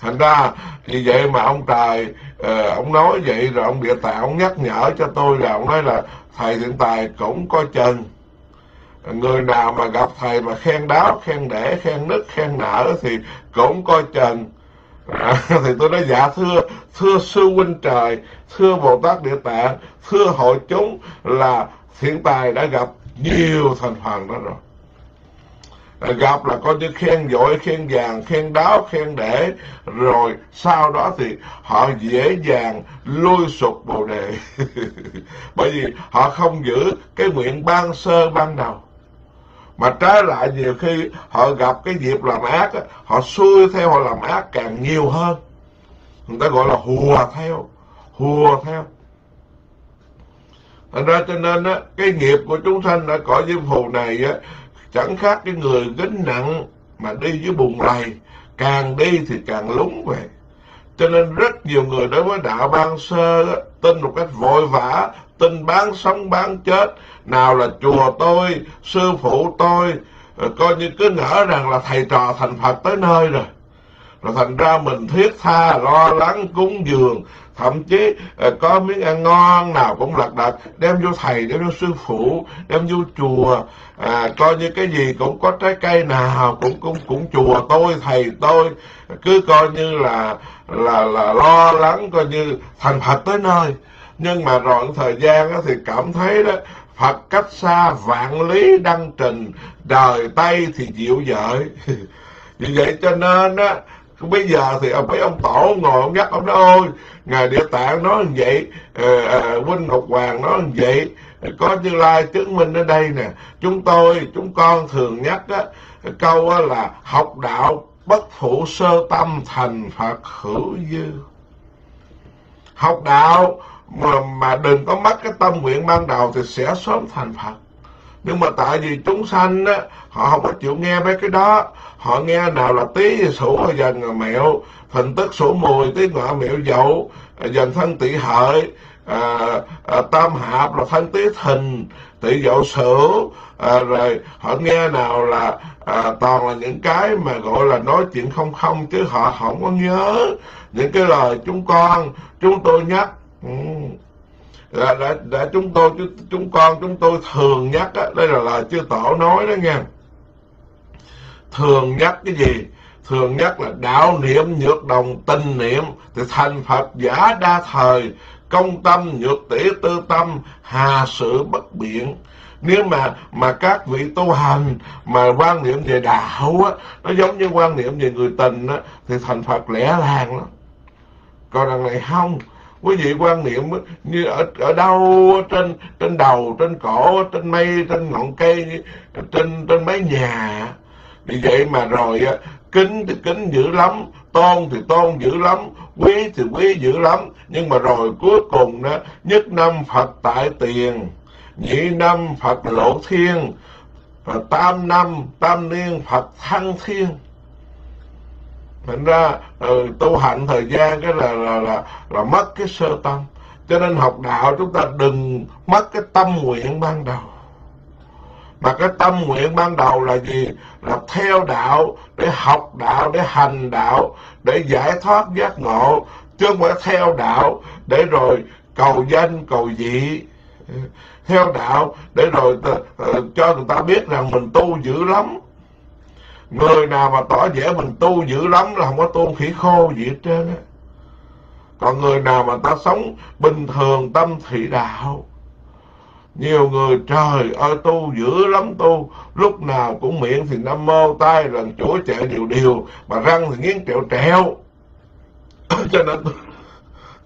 Thành ra vì vậy mà ông trời uh, ờ, ông nói vậy rồi ông địa tạng ông nhắc nhở cho tôi là ông nói là thầy hiện tài cũng coi chân người nào mà gặp thầy mà khen đáo khen để khen nức khen nở thì cũng coi chừng. À, thì tôi nói dạ thưa thưa sư huynh trời thưa bồ tát địa tạng thưa hội chúng là thiện tài đã gặp nhiều thành phần đó rồi. À, gặp là có những khen giỏi khen vàng khen đáo khen để rồi sau đó thì họ dễ dàng lôi sụp bồ đề. *laughs* Bởi vì họ không giữ cái nguyện ban sơ ban đầu mà trái lại nhiều khi họ gặp cái dịp làm ác họ xuôi theo họ làm ác càng nhiều hơn. Người ta gọi là hùa theo hùa theo. Thành ra cho nên á cái nghiệp của chúng sanh ở cõi diêm phù này á chẳng khác cái người gánh nặng mà đi với bùn lầy càng đi thì càng lúng về. Cho nên rất nhiều người đối với đạo ban sơ á, tin một cách vội vã tin bán sống bán chết. Nào là chùa tôi sư phụ tôi ờ, coi như cứ ngỡ rằng là thầy trò thành phật tới nơi rồi. Rồi thành ra mình thiết tha lo lắng cúng dường. Thậm chí ờ, có miếng ăn ngon nào cũng lật đật đem vô thầy đem vô sư phụ đem vô chùa. À, coi như cái gì cũng có trái cây nào cũng cũng cũng chùa tôi thầy tôi. Cứ coi như là là là lo lắng coi như thành phật tới nơi nhưng mà rồi thời gian đó thì cảm thấy đó Phật cách xa vạn lý đăng trình đời Tây thì dịu dợi. *laughs* Vì vậy cho nên á bây giờ thì mấy ông tổ ngồi ông nhắc ông nói ôi ngài địa tạng nói như vậy à, à, huynh ngọc hoàng nói như vậy có như lai chứng minh ở đây nè. Chúng tôi chúng con thường nhắc á, câu á là học đạo bất phụ sơ tâm thành phật hữu dư. Học đạo mà mà đừng có mất cái tâm nguyện ban đầu thì sẽ sớm thành phật. Nhưng mà tại vì chúng sanh á họ không có chịu nghe mấy cái đó. Họ nghe nào là tí sủ dần mẹo thần tức sủ mùi tí ngọ mẹo dậu à, dần thân tỷ hợi à, à, tam hạp là thân tí thìn tỷ dậu sửu à, rồi họ nghe nào là à, toàn là những cái mà gọi là nói chuyện không không chứ họ không có nhớ những cái lời chúng con chúng tôi nhắc là, là đã, đã chúng tôi chúng con chúng tôi thường nhắc á, đây là lời chư tổ nói đó nha. Thường nhắc cái gì? Thường nhắc là đạo niệm nhược đồng tình niệm thì thành phật giả đa thời công tâm nhược tỷ tư tâm hà sự bất biện. Nếu mà mà các vị tu hành mà quan niệm về đạo á nó giống như quan niệm về người tình á thì thành phật lẻ làng lắm. Còn đằng này không quý vị quan niệm như ở ở đâu, trên trên đầu, trên cổ, trên mây, trên ngọn cây, trên trên mái nhà. Vì vậy mà rồi kính thì kính dữ lắm, tôn thì tôn dữ lắm, quý thì quý dữ lắm. Nhưng mà rồi cuối cùng đó nhất năm phật tại tiền, nhị năm phật lộ thiên, và tam năm tam niên phật thăng thiên thành ra uh, tu hành thời gian cái là là là là mất cái sơ tâm. Cho nên học đạo chúng ta đừng mất cái tâm nguyện ban đầu. Mà cái tâm nguyện ban đầu là gì? Là theo đạo để học đạo để hành đạo để giải thoát giác ngộ chứ không phải theo đạo để rồi cầu danh cầu vị. Theo đạo để rồi uh, cho người ta biết rằng mình tu dữ lắm người nào mà tỏ vẻ mình tu dữ lắm là không có tu khỉ khô gì hết trơn á. Còn người nào mà ta sống bình thường tâm thị đạo. Nhiều người trời ơi, tu dữ lắm tu. Lúc nào cũng miệng thì nam mô tay lần chuỗi chạy điều điều mà răng thì nghiến trẹo trẹo. *coughs* Cho nên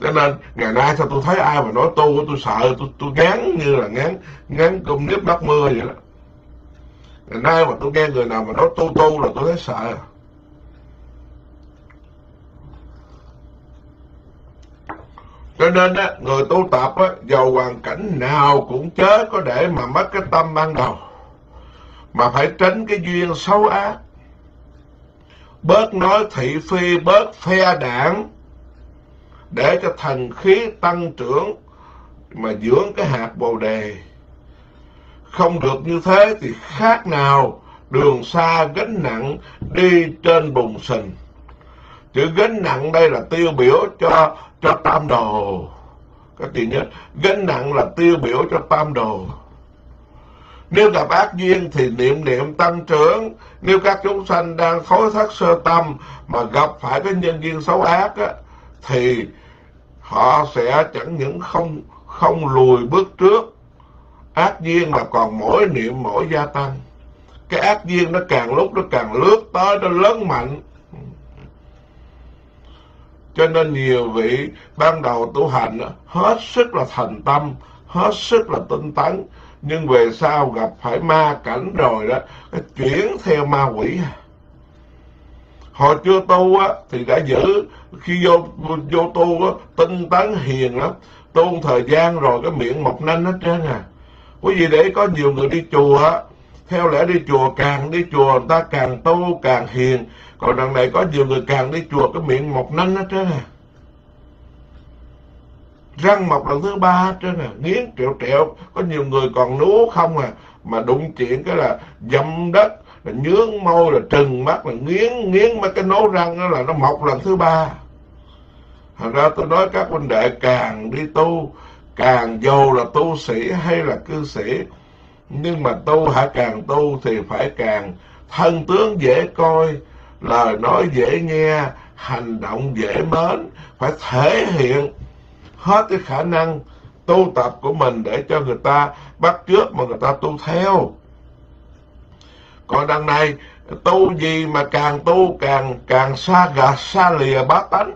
cho nên ngày nay sao tôi thấy ai mà nói tu, tôi sợ, tôi tôi ngán như là ngán ngán cung nếp bắt mưa vậy đó ngày nay mà tôi nghe người nào mà nói tu tu là tôi thấy sợ. Cho nên á, người tu tập á dầu hoàn cảnh nào cũng chớ có để mà mất cái tâm ban đầu. Mà phải tránh cái duyên xấu ác. Bớt nói thị phi, bớt phe đảng, để cho thần khí tăng trưởng mà dưỡng cái hạt bồ đề không được như thế thì khác nào đường xa gánh nặng đi trên bùng sình. Chữ gánh nặng đây là tiêu biểu cho cho tam đồ. Các chị nhớ gánh nặng là tiêu biểu cho tam đồ. Nếu gặp ác duyên thì niệm niệm tăng trưởng. Nếu các chúng sanh đang khối thắt sơ tâm mà gặp phải cái nhân duyên xấu ác á, thì họ sẽ chẳng những không không lùi bước trước ác duyên mà còn mỗi niệm mỗi gia tăng. Cái ác duyên nó càng lúc nó càng lướt tới, nó lớn mạnh. Cho nên nhiều vị ban đầu tu hành hết sức là thành tâm, hết sức là tinh tấn. Nhưng về sau gặp phải ma cảnh rồi đó chuyển theo ma quỷ. Họ chưa tu á, thì đã giữ, khi vô vô tu á, tinh tấn hiền lắm. Tu thời gian rồi cái miệng mọc nanh hết trơn à quý vị để có nhiều người đi chùa theo lẽ đi chùa càng đi chùa người ta càng tu, càng hiền. Còn đằng này có nhiều người càng đi chùa, cái miệng mọc nanh hết trơn à. Răng mọc lần thứ ba hết trơn à. Nghiến trẹo trẹo, có nhiều người còn nú không à. Mà đụng chuyện cái là dâm đất, là nhướng môi, là trừng mắt, là nghiến nghiến mấy cái nố răng đó là nó mọc lần thứ ba. Thành ra tôi nói các huynh đệ càng đi tu càng giàu là tu sĩ hay là cư sĩ? Nhưng mà tu hả càng tu thì phải càng thân tướng dễ coi, lời nói dễ nghe, hành động dễ mến, phải thể hiện hết cái khả năng tu tập của mình để cho người ta bắt trước mà người ta tu theo. Còn đằng này, tu gì mà càng tu càng càng xa gà, xa lìa bá tánh.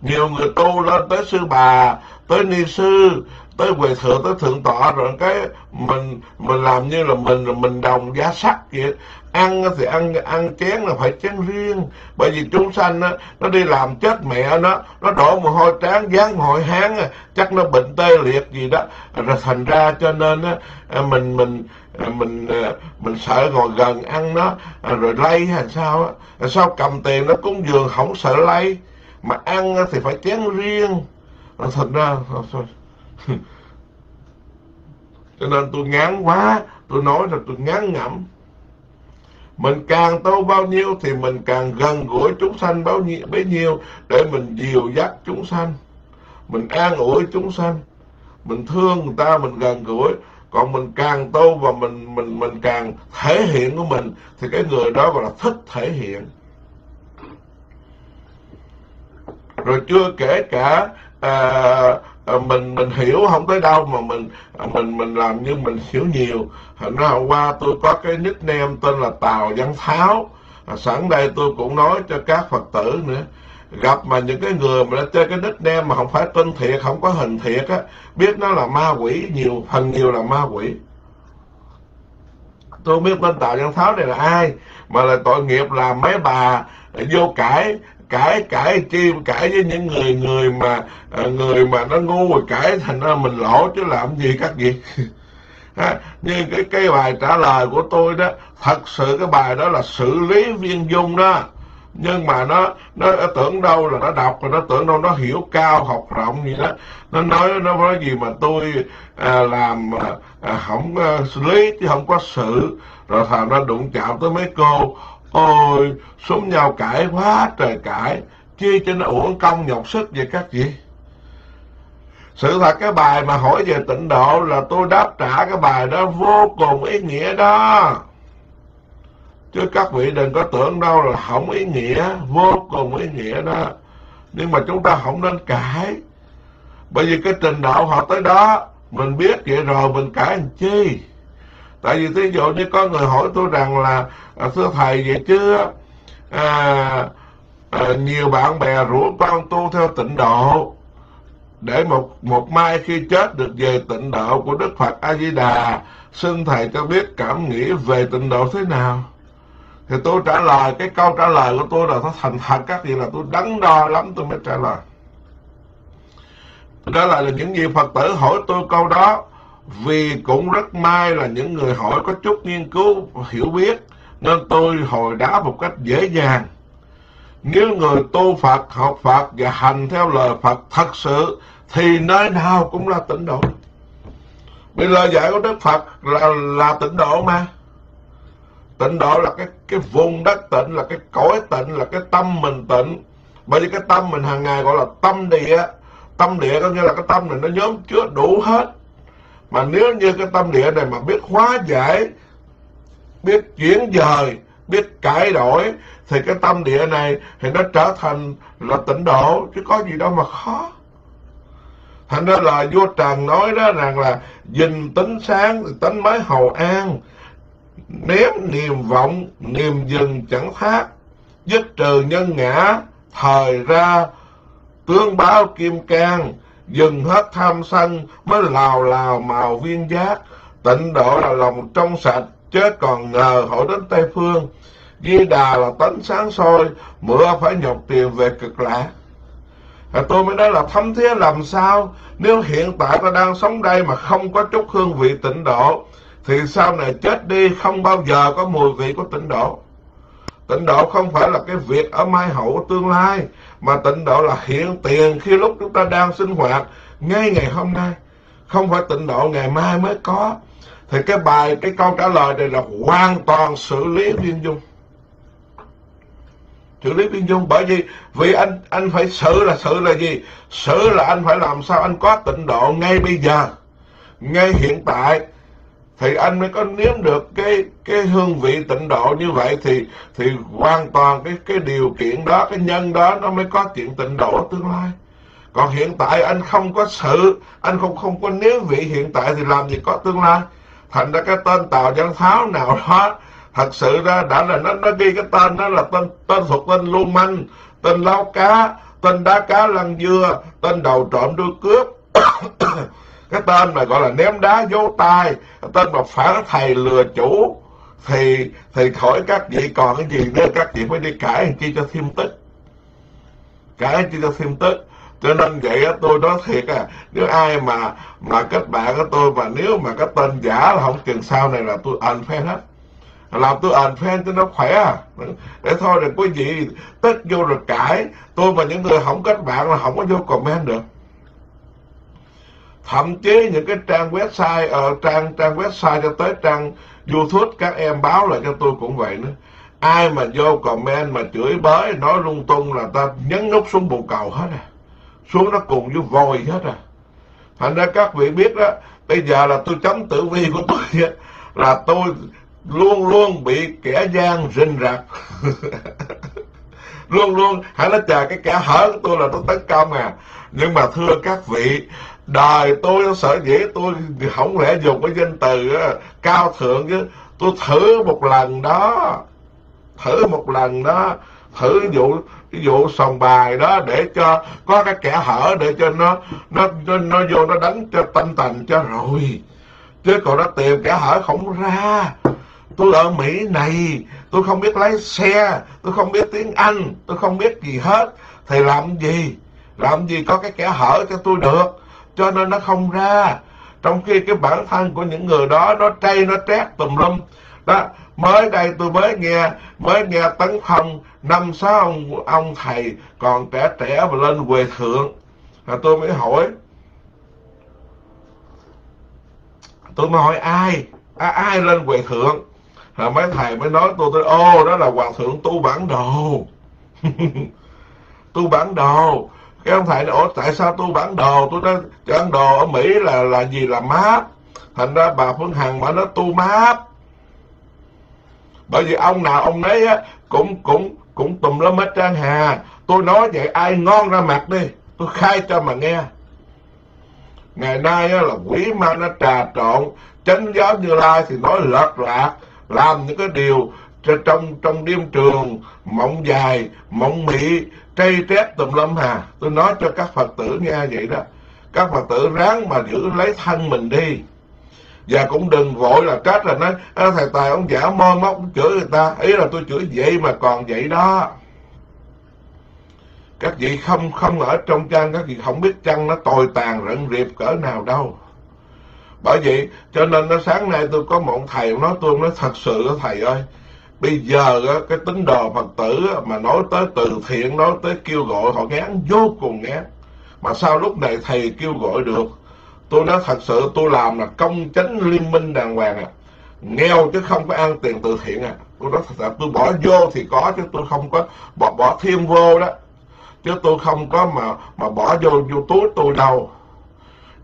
Nhiều người tu lên tới sư bà tới ni sư, tới huệ thượng tới thượng tọa, rồi cái mình mình làm như là mình là mình đồng giá sắc vậy. Ăn thì ăn ăn chén là phải chén riêng. Bởi vì chúng sanh nó nó đi làm chết mẹ nó nó đổ mồ hôi trán dán hội hán chắc nó bệnh tê liệt gì đó. Rồi thành ra cho nên á à, mình mình à, mình à, mình sợ ngồi gần ăn nó rồi lây hay sao á. Sao cầm tiền nó cúng dường không sợ lây mà ăn thì phải chén riêng là thật ra cho nên tôi ngán quá, tôi nói là tôi ngán ngẩm. Mình càng tu bao nhiêu thì mình càng gần gũi chúng sanh bao nhiêu, bấy nhiêu để mình dìu dắt chúng sanh. Mình an ủi chúng sanh. Mình thương người ta, mình gần gũi. Còn mình càng tu và mình mình mình càng thể hiện của mình, thì cái người đó gọi là thích thể hiện. Rồi chưa kể cả À, à, mình mình hiểu không tới đâu mà mình à, mình mình làm như mình hiểu nhiều. Thành ra hôm qua tôi có cái nickname tên là tào văn tháo. À, sẵn đây tôi cũng nói cho các phật tử nữa. Gặp mà những cái người mà đã chơi cái nickname mà không phải tên thiệt không có hình thiệt á biết nó là ma quỷ nhiều phần nhiều là ma quỷ. Tôi không biết tên tào văn tháo này là ai mà là tội nghiệp là mấy bà vô cãi cãi cãi chi cãi với những người người mà à, người mà nó ngu rồi cãi thành ra mình lỗ chứ làm gì các vị. *laughs* Như cái cái bài trả lời của tôi đó thật sự cái bài đó là xử lý viên dung đó. Nhưng mà nó nó tưởng đâu là nó đọc rồi nó tưởng đâu nó hiểu cao học rộng gì đó. Nó nói nó nói gì mà tôi à, làm à, à không à, xử lý chứ không có sự. Rồi thà nó đụng chạm tới mấy cô ôi sống nhau cãi quá trời cãi chia cho nó uổng công nhọc sức về các gì. sự thật cái bài mà hỏi về tịnh độ là tôi đáp trả cái bài đó vô cùng ý nghĩa đó. Chứ các vị đừng có tưởng đâu là không ý nghĩa, vô cùng ý nghĩa đó. Nhưng mà chúng ta không nên cãi. Bởi vì cái trình độ họ tới đó, mình biết vậy rồi, mình cãi làm chi? Tại vì thí dụ như có người hỏi tôi rằng là à, thưa thầy vậy chứ à, à, nhiều bạn bè rủ con tu theo tịnh độ để một một mai khi chết được về tịnh độ của Đức Phật A Di Đà xin thầy cho biết cảm nghĩ về tịnh độ thế nào? Thì tôi trả lời cái câu trả lời của tôi là nó thành thật các gì là tôi đắn đo lắm tôi mới trả lời. Trả lời là những gì Phật tử hỏi tôi câu đó vì cũng rất may là những người hỏi có chút nghiên cứu, hiểu biết, nên tôi hồi đáp một cách dễ dàng. Nếu người tu Phật, học Phật và hành theo lời Phật thật sự, thì nơi nào cũng là tịnh độ. Vì lời dạy của Đức Phật là là tịnh độ mà. Tịnh độ là cái cái vùng đất tịnh, là cái cõi tịnh, là cái tâm mình tịnh. Bởi vì cái tâm mình hàng ngày gọi là tâm địa. Tâm địa có nghĩa là cái tâm này nó nhóm chứa đủ hết mà nếu như cái tâm địa này mà biết hóa giải biết chuyển dời biết cải đổi thì cái tâm địa này thì nó trở thành là tịnh độ chứ có gì đâu mà khó. Thành ra là vua trần nói đó rằng là dình tính sáng thì tính mới hầu an ném niềm vọng niềm dừng chẳng thoát, dứt trừ nhân ngã thời ra tướng báo kim cang dừng hết tham sân mới lào lào màu viên giác. Tịnh độ là lòng trong sạch chứ còn ngờ hỏi đến tây phương. Di đà là tánh sáng soi mưa phải nhọc tiền về cực lạc à, tôi mới nói là thấm thía làm sao? Nếu hiện tại ta đang sống đây mà không có chút hương vị tịnh độ thì sau này chết đi không bao giờ có mùi vị của tịnh độ. Tịnh độ không phải là cái việc ở mai hậu của tương lai mà tịnh độ là hiện tiền khi lúc chúng ta đang sinh hoạt ngay ngày hôm nay. Không phải tịnh độ ngày mai mới có. Thì cái bài cái câu trả lời này là hoàn toàn xử lý viên dung. Xử lý viên dung bởi vì vì anh anh phải xử là xử là gì? Xử là anh phải làm sao anh có tịnh độ ngay bây giờ, ngay hiện tại thì anh mới có nếm được cái cái hương vị tịnh độ như vậy thì thì hoàn toàn cái cái điều kiện đó, cái nhân đó nó mới có chuyện tịnh độ tương lai. Còn hiện tại anh không có sự, anh không không có nếm vị hiện tại thì làm gì có tương lai. Thành ra cái tên tàu văn tháo nào đó, thật sự ra đã là nó nó ghi cái tên đó là tên tên thuộc tên lưu manh, tên lao cá, tên đá cá lăn dưa, tên đầu trộm đuôi cướp. *coughs* cái tên mà gọi là ném đá vô tai, cái tên mà phản thầy lừa chủ thì thì khỏi các vị còn cái gì nữa các vị mới đi cãi chi cho thêm tức cãi chi cho thêm tức cho nên vậy á tôi nói thiệt à nếu ai mà mà kết bạn của tôi mà nếu mà cái tên giả là không chừng sau này là tôi unfriend hết. Làm tôi unfriend cho nó khỏe. À để thôi đừng có gì tất vô rồi cãi. Tôi mà những người không kết bạn là không có vô comment được thậm chí những cái trang website ở uh, trang trang website cho tới trang youtube các em báo lại cho tôi cũng vậy nữa. Ai mà vô comment mà chửi bới nói lung tung là ta nhấn nút xuống bồ cầu hết à. Xuống nó cùng với vòi hết à. Thành ra các vị biết đó bây giờ là tôi chấm tử vi của tôi là tôi luôn luôn bị kẻ gian rình rập *laughs* luôn luôn hãy nó chờ cái kẻ hở của tôi là nó tấn công à. Nhưng mà thưa các vị đời tôi sợ dĩ tôi không lẽ dùng cái danh từ cao thượng chứ. Tôi thử một lần đó. Thử một lần đó. Thử dụ vụ dụ sòng bài đó để cho có cái kẻ hở để cho nó nó nó, nó vô nó đánh cho tanh tành cho rồi. Chứ còn nó tìm kẻ hở không ra. Tôi ở mỹ này tôi không biết lái xe tôi không biết tiếng anh tôi không biết gì hết. Thì làm gì? Làm gì có cái kẻ hở cho tôi được? Cho nên nó không ra. Trong khi cái bản thân của những người đó nó trây nó trét tùm lum. Đó mới đây tôi mới nghe mới nghe tấn phong năm sáu ông ông thầy còn trẻ trẻ mà lên quê thượng. Là tôi mới hỏi tôi mới hỏi ai? À, ai lên quầy thượng? Là mấy thầy mới nói tôi tôi ô đó là hòa thượng tu bản đồ. *laughs* Tu bản đồ cái ông thầy nói tại sao tôi bán đồ? Tôi nói bán đồ ở mỹ là là gì? Là map thành ra bà phương hằng bà nói tu map bởi vì ông nào ông ấy á cũng cũng cũng tùm lum hết trang hà. Tôi nói vậy ai ngon ra mặt đi tôi khai cho mà nghe. Ngày nay á, là quỷ ma nó trà trộn chánh giáo như lai thì nói lật lạc làm những cái điều trong trong đêm trường, mộng dài, mộng mị trây trét tùm lum hà. Tôi nói cho các phật tử nghe vậy đó. Các phật tử ráng mà giữ lấy thân mình đi. Và cũng đừng vội là trách là nói thầy tài, ông giả mơ móc chửi người ta. Ý là tôi chửi vậy mà còn vậy đó. Các vị không không ở trong trang, các vị không biết chăng nó tồi tàn rận riệp cỡ nào đâu. Bởi vậy, cho nên nó sáng nay tôi có một thầy nói tôi nói thật sự đó, thầy ơi bây giờ cái tín đồ phật tử mà nói tới từ thiện, nói tới kêu gọi, họ ngán, vô cùng ngán. Mà sao lúc này thầy kêu gọi được. Tôi nói thật sự, tôi làm là công chánh liên minh đàng hoàng à. Nghèo chứ không có ăn tiền từ thiện à. Tôi nói thật sự, tôi bỏ vô thì có chứ, tôi không có bỏ bỏ thêm vô đó. Chứ tôi không có mà mà bỏ vô vô túi tôi đâu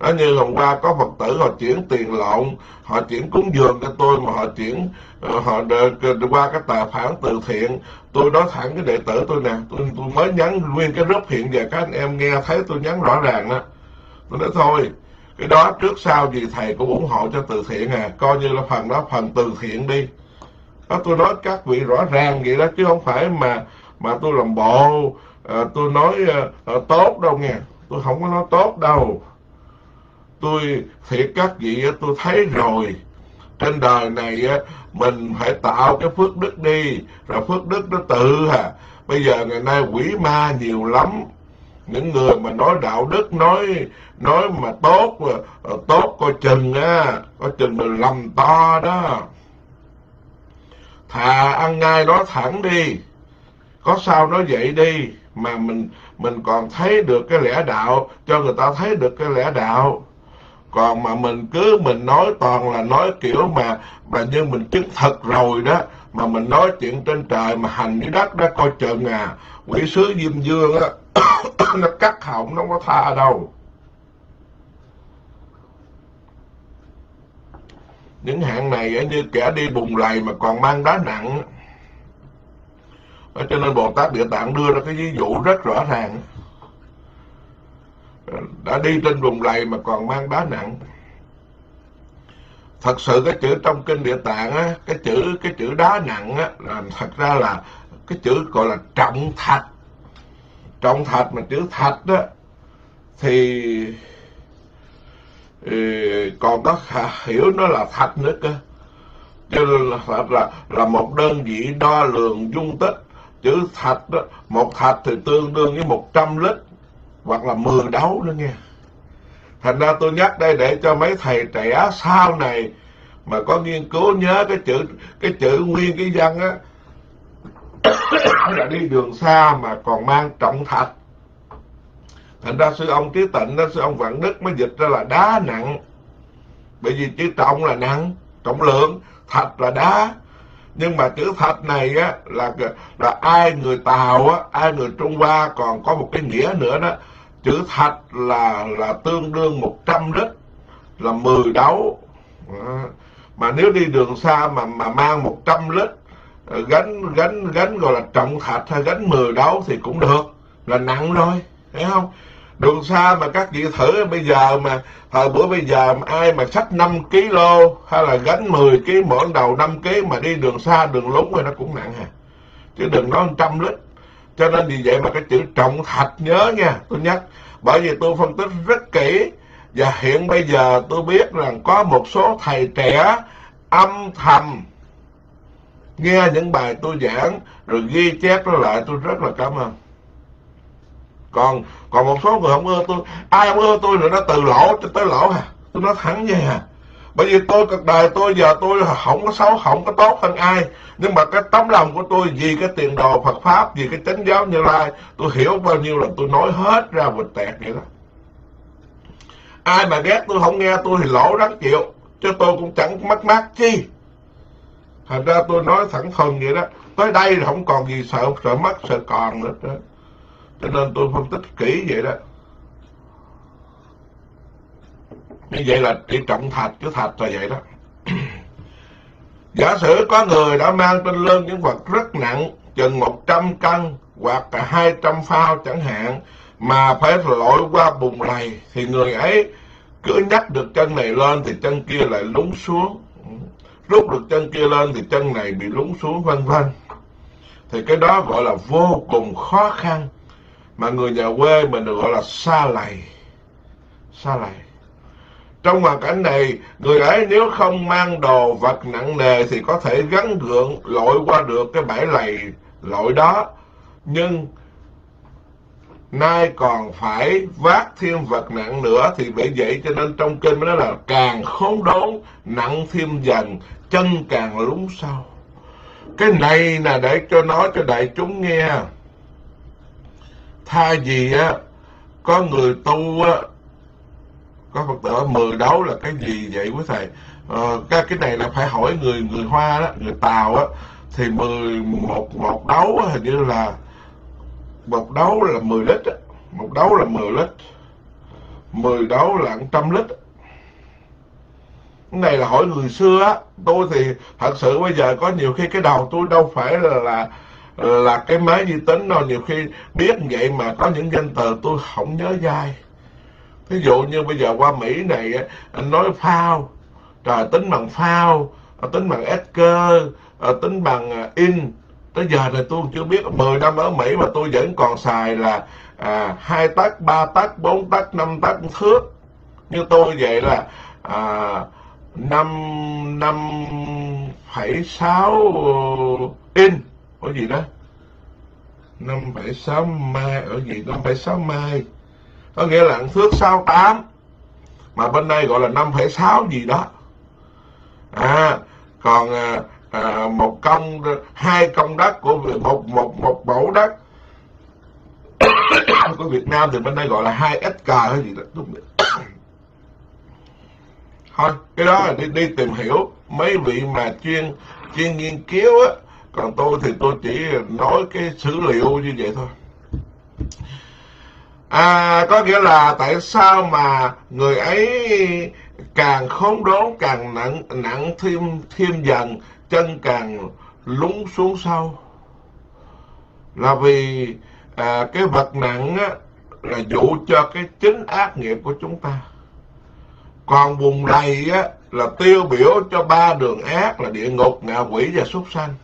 đó như hôm qua có phật tử họ chuyển tiền lộn họ chuyển cúng dường cho tôi mà họ chuyển ờ, họ qua cái tài khoản từ thiện. Tôi nói thẳng cái đệ tử tôi nè tôi, tôi mới nhắn nguyên cái group hiện giờ các anh em nghe thấy tôi nhắn rõ ràng đó. Tôi nói thôi cái đó trước sau gì thầy cũng ủng hộ cho từ thiện à coi như là phần đó phần từ thiện đi. Đó tôi nói các vị rõ ràng vậy đó chứ không phải mà mà tôi làm bộ à, tôi nói à, tốt đâu nghe. Tôi không có nói tốt đâu tôi thiệt các vị tôi thấy rồi. Trên đời này mình phải tạo cái phước đức đi, rồi phước đức nó tự à bây giờ ngày nay quỷ ma nhiều lắm. Những người mà nói đạo đức, nói nói mà tốt ờ, ờ, tốt coi chừng á, coi chừng mình lầm to đó. Thà ăn ngay đó thẳng đi. Có sao nó vậy đi, mà mình mình còn thấy được cái lẽ đạo, cho người ta thấy được cái lẽ đạo còn mà mình cứ mình nói toàn là nói kiểu mà mà như mình chứng thật rồi đó, mà mình nói chuyện trên trời mà hành dưới đất đó, coi chừng à. Quỷ sứ diêm dương á, *coughs* nó cắt họng, nó không có tha đâu. Những hạng này như kẻ đi bùng lầy mà còn mang đá nặng. Cho nên Bồ Tát Địa Tạng đưa ra cái ví dụ rất rõ ràng đã đi trên vùng lầy mà còn mang đá nặng. Thật sự cái chữ trong kinh địa tạng á cái chữ cái chữ đá nặng á là thật ra là cái chữ gọi là trọng thạch. Trọng thạch mà chữ thạch đó thì ừ, còn có hiểu nó là thạch nữa cơ. Cho nên là, là là một đơn vị đo lường dung tích. Chữ thạch đó một thạch thì tương đương với 100 lít hoặc là 10 đấu nữa nghe. Thành ra tôi nhắc đây để cho mấy thầy trẻ sau này mà có nghiên cứu nhớ cái chữ cái chữ nguyên cái văn á, *coughs* là đi đường xa mà còn mang trọng thạch thành ra sư ông trí tịnh đó sư ông vạn đức mới dịch ra là đá nặng. Bởi vì chữ trọng là nặng, trọng lượng thạch là đá. Nhưng mà chữ thạch này á, là là ai người tàu á, ai người trung hoa còn có một cái nghĩa nữa đó chữ thạch là là tương đương 100 lít là 10 đấu. Mà nếu đi đường xa mà mà mang 100 lít ờ, gánh gánh gánh gọi là trọng thạch hay gánh 10 đấu thì cũng được, là nặng rồi thấy không? Đường xa mà các vị thử, bây giờ mà, thời bữa bây giờ mà ai mà sách 5 kg hay là gánh 10 kg mỗi đầu 5 kg mà đi đường xa, đường lúng thì nó cũng nặng hả? Chứ đừng nói 100 lít cho nên vì vậy mà cái chữ trọng thạch nhớ nha, tôi nhắc. Bởi vì tôi phân tích rất kỹ, và hiện bây giờ tôi biết rằng có một số thầy trẻ âm thầm nghe những bài tôi giảng, rồi ghi chép nó lại, tôi rất là cảm ơn. Còn còn một số người không ưa tôi, ai không ưa tôi nữa nó từ lỗ cho tới lỗ à. Tôi nói thẳng vậy à bởi vì tôi cuộc đời tôi giờ tôi không có xấu, không có tốt hơn ai. Nhưng mà cái tấm lòng của tôi vì cái tiền đồ Phật pháp, vì cái chánh giáo như lai, tôi hiểu bao nhiêu là tôi nói hết ra vịt tẹt vậy đó. Ai mà ghét tôi không nghe tôi thì lỗ đáng chịu, chứ tôi cũng chẳng mất mát chi. Thành ra tôi nói thẳng thừng vậy đó. Tới đây thì không còn gì sợ sợ mất, sợ còn nữa. Đó. cho nên tôi phân tích kỹ vậy đó. Như vậy là chỉ trọng thạch chứ thạch là vậy đó. *clears throat* Giả sử có người đã mang trên lưng những vật rất nặng, chừng 100 cân hoặc cả 200 phao chẳng hạn, mà phải lội qua bùn lầy thì người ấy cứ nhắc được chân này lên thì chân kia lại lún xuống. Rút được chân kia lên thì chân này bị lún xuống, vân vân. Thì cái đó gọi là vô cùng khó khăn, mà người nhà quê mình được gọi là xa lầy. Xa lầy trong hoàn cảnh này, người ấy nếu không mang đồ vật nặng nề thì có thể gắn gượng lội qua được cái bãi lầy, lội đó. Nhưng nay còn phải vác thêm vật nặng nữa thì bởi vậy cho nên trong kinh mới nói là càng khốn đốn, nặng thêm dần, chân càng lún sâu. Cái này là để cho nói cho đại chúng nghe. Thay vì á, có người tu á có phật tử mười đấu là cái gì vậy quý thầy? Ờ, cái cái này là phải hỏi người người hoa đó người tàu á. Thì mười một một đấu hình như là một đấu là 10 lít một đấu là 10 lít. 10 đấu là 100 lít cái này là hỏi người xưa á. Tôi thì thật sự bây giờ có nhiều khi cái đầu tôi đâu phải là là, là cái máy vi tính đâu. Nhiều khi biết vậy mà có những danh từ tôi không nhớ dai ví dụ như bây giờ qua Mỹ này anh nói phao trời tính bằng phao à, tính bằng Edgar à, tính bằng à, in. Tới giờ này tôi chưa biết 10 năm ở Mỹ mà tôi vẫn còn xài là à, 2 tắc, 3 tắc, 4 tắc, 5 tắc thước. Như tôi vậy là à, 5 5,6 in Có gì đó. 5,6 mai ở gì 5,6 mai có nghĩa là thước 68 mà bên đây gọi là 5,6 gì đó. À còn à, à, một công hai công đất của một một một mẫu đất *coughs* của Việt Nam thì bên đây gọi là hai SK hay gì đó đúng *coughs* thôi cái đó là đi đi tìm hiểu. Mấy vị mà chuyên chuyên nghiên cứu á còn tôi thì tôi chỉ nói cái sử liệu như vậy thôi à có nghĩa là tại sao mà người ấy càng khốn đốn càng nặng nặng thêm thêm dần chân càng lún xuống sâu? Là vì à, cái vật nặng á, là dụ cho cái chính ác nghiệp của chúng ta. Còn vùng này á, là tiêu biểu cho ba đường ác là địa ngục ngạ quỷ và súc sanh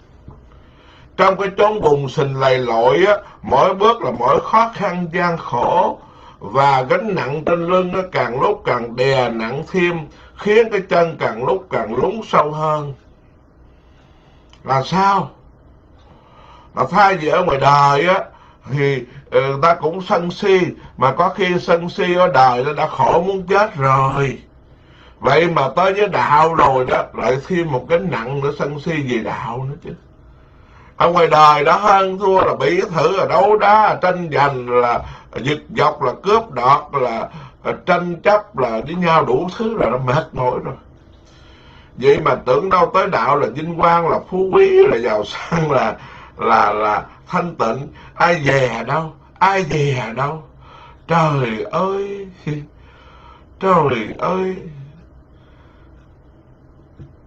trong cái chốn bùng sình lầy lội á, mỗi bước là mỗi khó khăn gian khổ. Và gánh nặng trên lưng nó càng lúc càng đè nặng thêm khiến cái chân càng lúc càng lún sâu hơn. Là sao? Là thay vì ở ngoài đời á thì người ta cũng sân si. Mà có khi sân si ở đời nó đã khổ muốn chết rồi. Vậy mà tới với đạo rồi đó lại thêm một cái nặng nữa sân si về đạo nữa chứ ở ngoài đời đó hơn thua là bị thử là đấu đá tranh giành là giật dọc là cướp đoạt là, à, tranh chấp là với nhau đủ thứ là nó mệt mỏi rồi. Vậy mà tưởng đâu tới đạo là vinh quang là phú quý là giàu sang là là là thanh tịnh. Ai về đâu ai về đâu. Trời ơi trời ơi.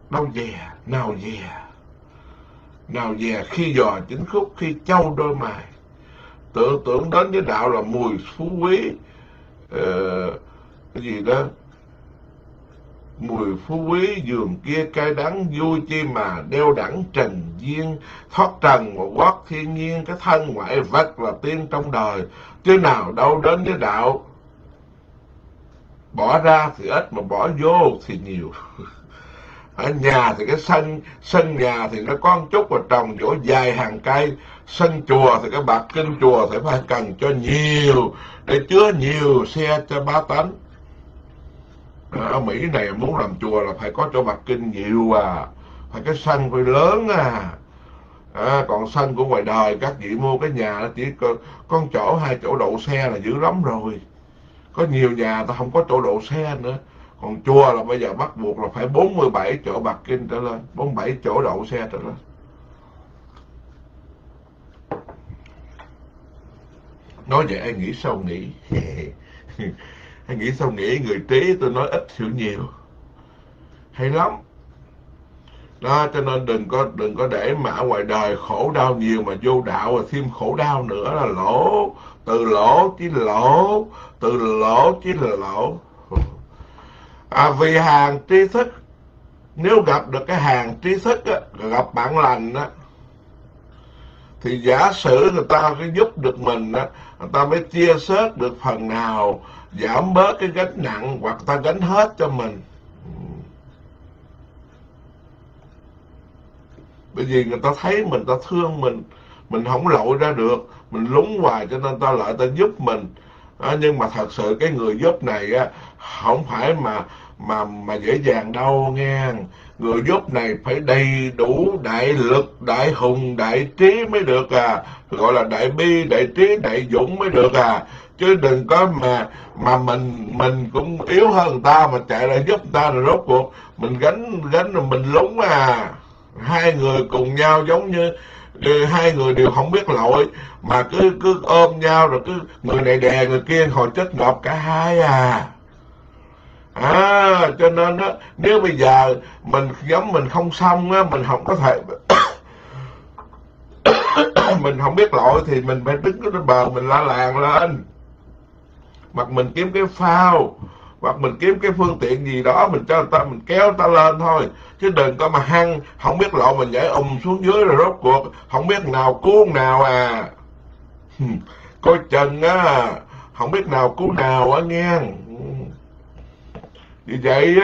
Đâu về nào về nào dè khi giò chính khúc khi châu đôi mài tưởng tưởng đến với đạo là mùi phú quý uh, cái gì đó. Mùi phú quý giường kia cay đắng vui chi mà đeo đẳng trần duyên thoát trần một quốc thiên nhiên cái thân ngoại vật là tiên trong đời. Chứ nào đâu đến với đạo bỏ ra thì ít mà bỏ vô thì nhiều. *laughs* ở nhà thì cái sân sân nhà thì nó có một chút và trồng chỗ dài hàng cây. Sân chùa thì cái bạc kinh chùa thì phải cần cho nhiều để chứa nhiều xe cho ba tấn. Ờ, ở Mỹ này muốn làm chùa là phải có chỗ bạc kinh nhiều à phải cái sân phải lớn à. À, còn sân của ngoài đời các vị mua cái nhà nó chỉ có con chỗ hai chỗ đậu xe là dữ lắm rồi. Có nhiều nhà ta không có chỗ đậu xe nữa còn chùa là bây giờ bắt buộc là phải 47 chỗ bạc kinh trở lên 47 chỗ đậu xe trở lên. Nói vậy ai nghĩ sao nghĩ? *laughs* Ai nghĩ sao nghĩ? Người trí tôi nói ít hiểu nhiều. Hay lắm. Đó, cho nên đừng có đừng có để mà ngoài đời khổ đau nhiều mà vô đạo và thêm khổ đau nữa là lỗ. Từ lỗ chỉ lỗ, từ lỗ chỉ là lỗ à, vì hàng tri thức nếu gặp được cái hàng trí thức á, gặp bạn lành á thì giả sử người ta cái giúp được mình á người ta mới chia sớt được phần nào giảm bớt cái gánh nặng hoặc ta gánh hết cho mình. Bởi vì người ta thấy mình ta thương mình mình không lội ra được mình lúng hoài cho nên ta lại ta giúp mình. À, nhưng mà thật sự cái người giúp này á không phải mà mà mà dễ dàng đâu nghe. Người giúp này phải đầy đủ đại lực, đại hùng, đại trí mới được à. Gọi là đại bi, đại trí, đại dũng mới được à. Chứ đừng có mà mà mình mình cũng yếu hơn người ta mà chạy lại giúp người ta rồi rốt cuộc mình gánh gánh rồi mình lúng à. Hai người cùng nhau giống như ừ, hai người đều không biết lỗi, mà cứ cứ ôm nhau rồi cứ, người này đè người kia hồi chết ngọt cả hai à à cho nên đó nếu bây giờ mình giống mình không xong á, mình không có thể *coughs* mình không biết lỗi thì mình phải đứng trên bờ mình la làng lên. Hoặc mình kiếm cái phao, hoặc mình kiếm cái phương tiện gì đó, mình cho người ta, mình kéo người ta lên thôi. Chứ đừng có mà hăng, không biết lộ mình nhảy ùm xuống dưới rồi rốt cuộc không biết nào cứu nào à. *laughs* Coi chừng á, không biết nào cứu nào á nghe vì vậy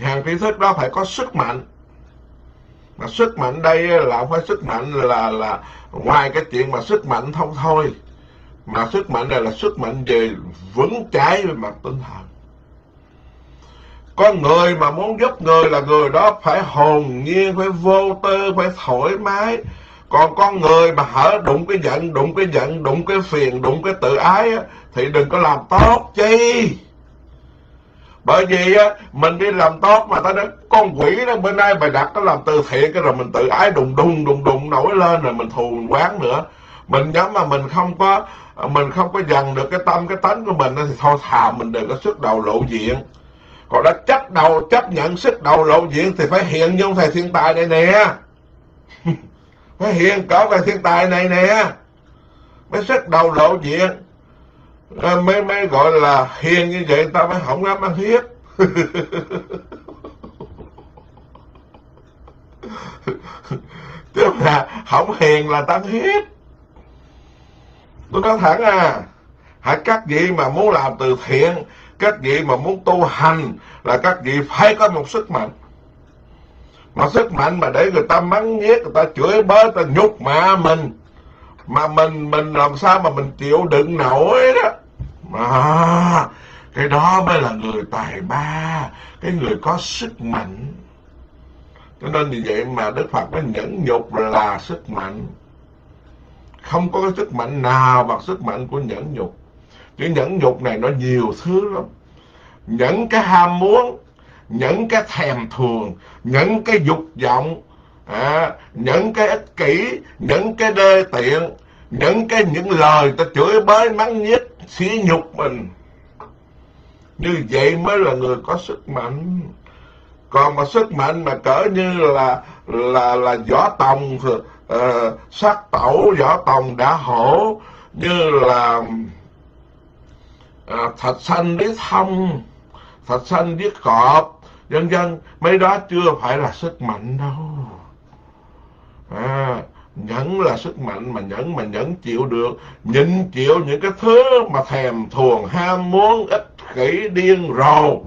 hàng tri thức đó phải có sức mạnh. Mà sức mạnh đây là không phải sức mạnh là là ngoài cái chuyện mà sức mạnh thông thôi. Mà sức mạnh này là sức mạnh về vững chãi về mặt tinh thần. Con người mà muốn giúp người là người đó phải hồn nhiên phải vô tư phải thoải mái. Còn con người mà hở đụng cái giận đụng cái giận đụng cái phiền đụng cái tự ái á, thì đừng có làm tốt chi bởi vì á, mình đi làm tốt mà ta nói con quỷ đó bên nay mày đặt nó làm từ thiện cái rồi mình tự ái đùng đùng đùng đùng nổi lên rồi mình thù mình quán nữa. Mình nhắm mà mình không có, mình không có dằn được cái tâm, cái tánh của mình thì thôi thà mình đừng có sức đầu lộ diện. Còn đã chấp đầu, chấp nhận sức đầu lộ diện thì phải hiện như ông thầy thiên tài này nè. *laughs* Phải hiện cỡ thầy thiên tài này nè. Mới sức đầu lộ diện à, mới mới gọi là hiền như vậy ta mới không dám ăn hiếp. *laughs* Tức là không hiền là ta hiếp. Tôi nói thẳng à hãy các vị mà muốn làm từ thiện các vị mà muốn tu hành là các vị phải có một sức mạnh. Mà sức mạnh mà để người ta mắng nhiếc người ta chửi bới người ta nhục mạ mình mà mình mình làm sao mà mình chịu đựng nổi đó? Mà, cái đó mới là người tài ba, cái người có sức mạnh. Cho nên vì vậy mà đức phật mới nhẫn nhục là sức mạnh. Không có cái sức mạnh nào bằng sức mạnh của nhẫn nhục. Chứ nhẫn nhục này nó nhiều thứ lắm. Nhẫn cái ham muốn, nhẫn cái thèm thuồng, nhẫn cái dục vọng à, những cái ích kỷ những cái đê tiện những cái những lời ta chửi bới mắng nhiếc xí nhục mình. Như vậy mới là người có sức mạnh. Còn mà sức mạnh mà cỡ như là là là võ tòng uh, sát tẩu võ tòng đã hổ như là uh, thạch xanh biết thông thạch xanh biết cọp vân vân mấy đó chưa phải là sức mạnh đâu à, nhẫn là sức mạnh mà nhẫn mà nhẫn chịu được. Nhịn chịu những cái thứ mà thèm thuồng ham muốn ích kỷ điên rồ.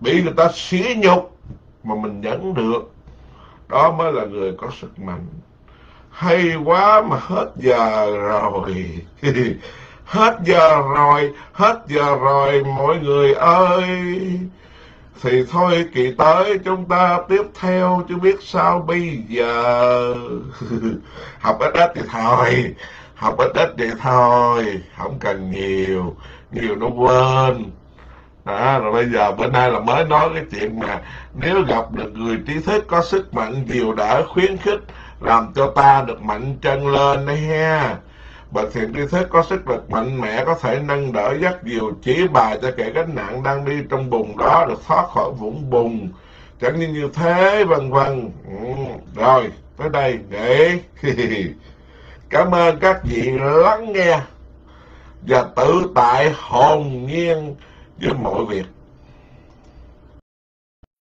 Bị người ta xỉ nhục mà mình nhẫn được. Đó mới là người có sức mạnh. Hay quá mà hết giờ rồi. *laughs* Hết giờ rồi hết giờ rồi mọi người ơi thì thôi kỳ tới chúng ta tiếp theo chứ biết sao bây giờ? *laughs* Học ít ít thì thôi học ít ít thì thôi không cần nhiều nhiều nó quên. Đó, rồi bây giờ bữa nay là mới nói cái chuyện mà nếu gặp được người trí thức có sức mạnh nhiều đỡ khuyến khích làm cho ta được mạnh chân lên đấy ha bậc thiện tri thức có sức lực mạnh mẽ có thể nâng đỡ dắt dìu chỉ bài cho kẻ gánh nặng đang đi trong bùn đó được thoát khỏi vũng bùn. Chẳng như như thế vân vân. Ừ, rồi tới đây để. *laughs* Cảm ơn các vị lắng nghe và tự tại hồn nhiên với mọi việc.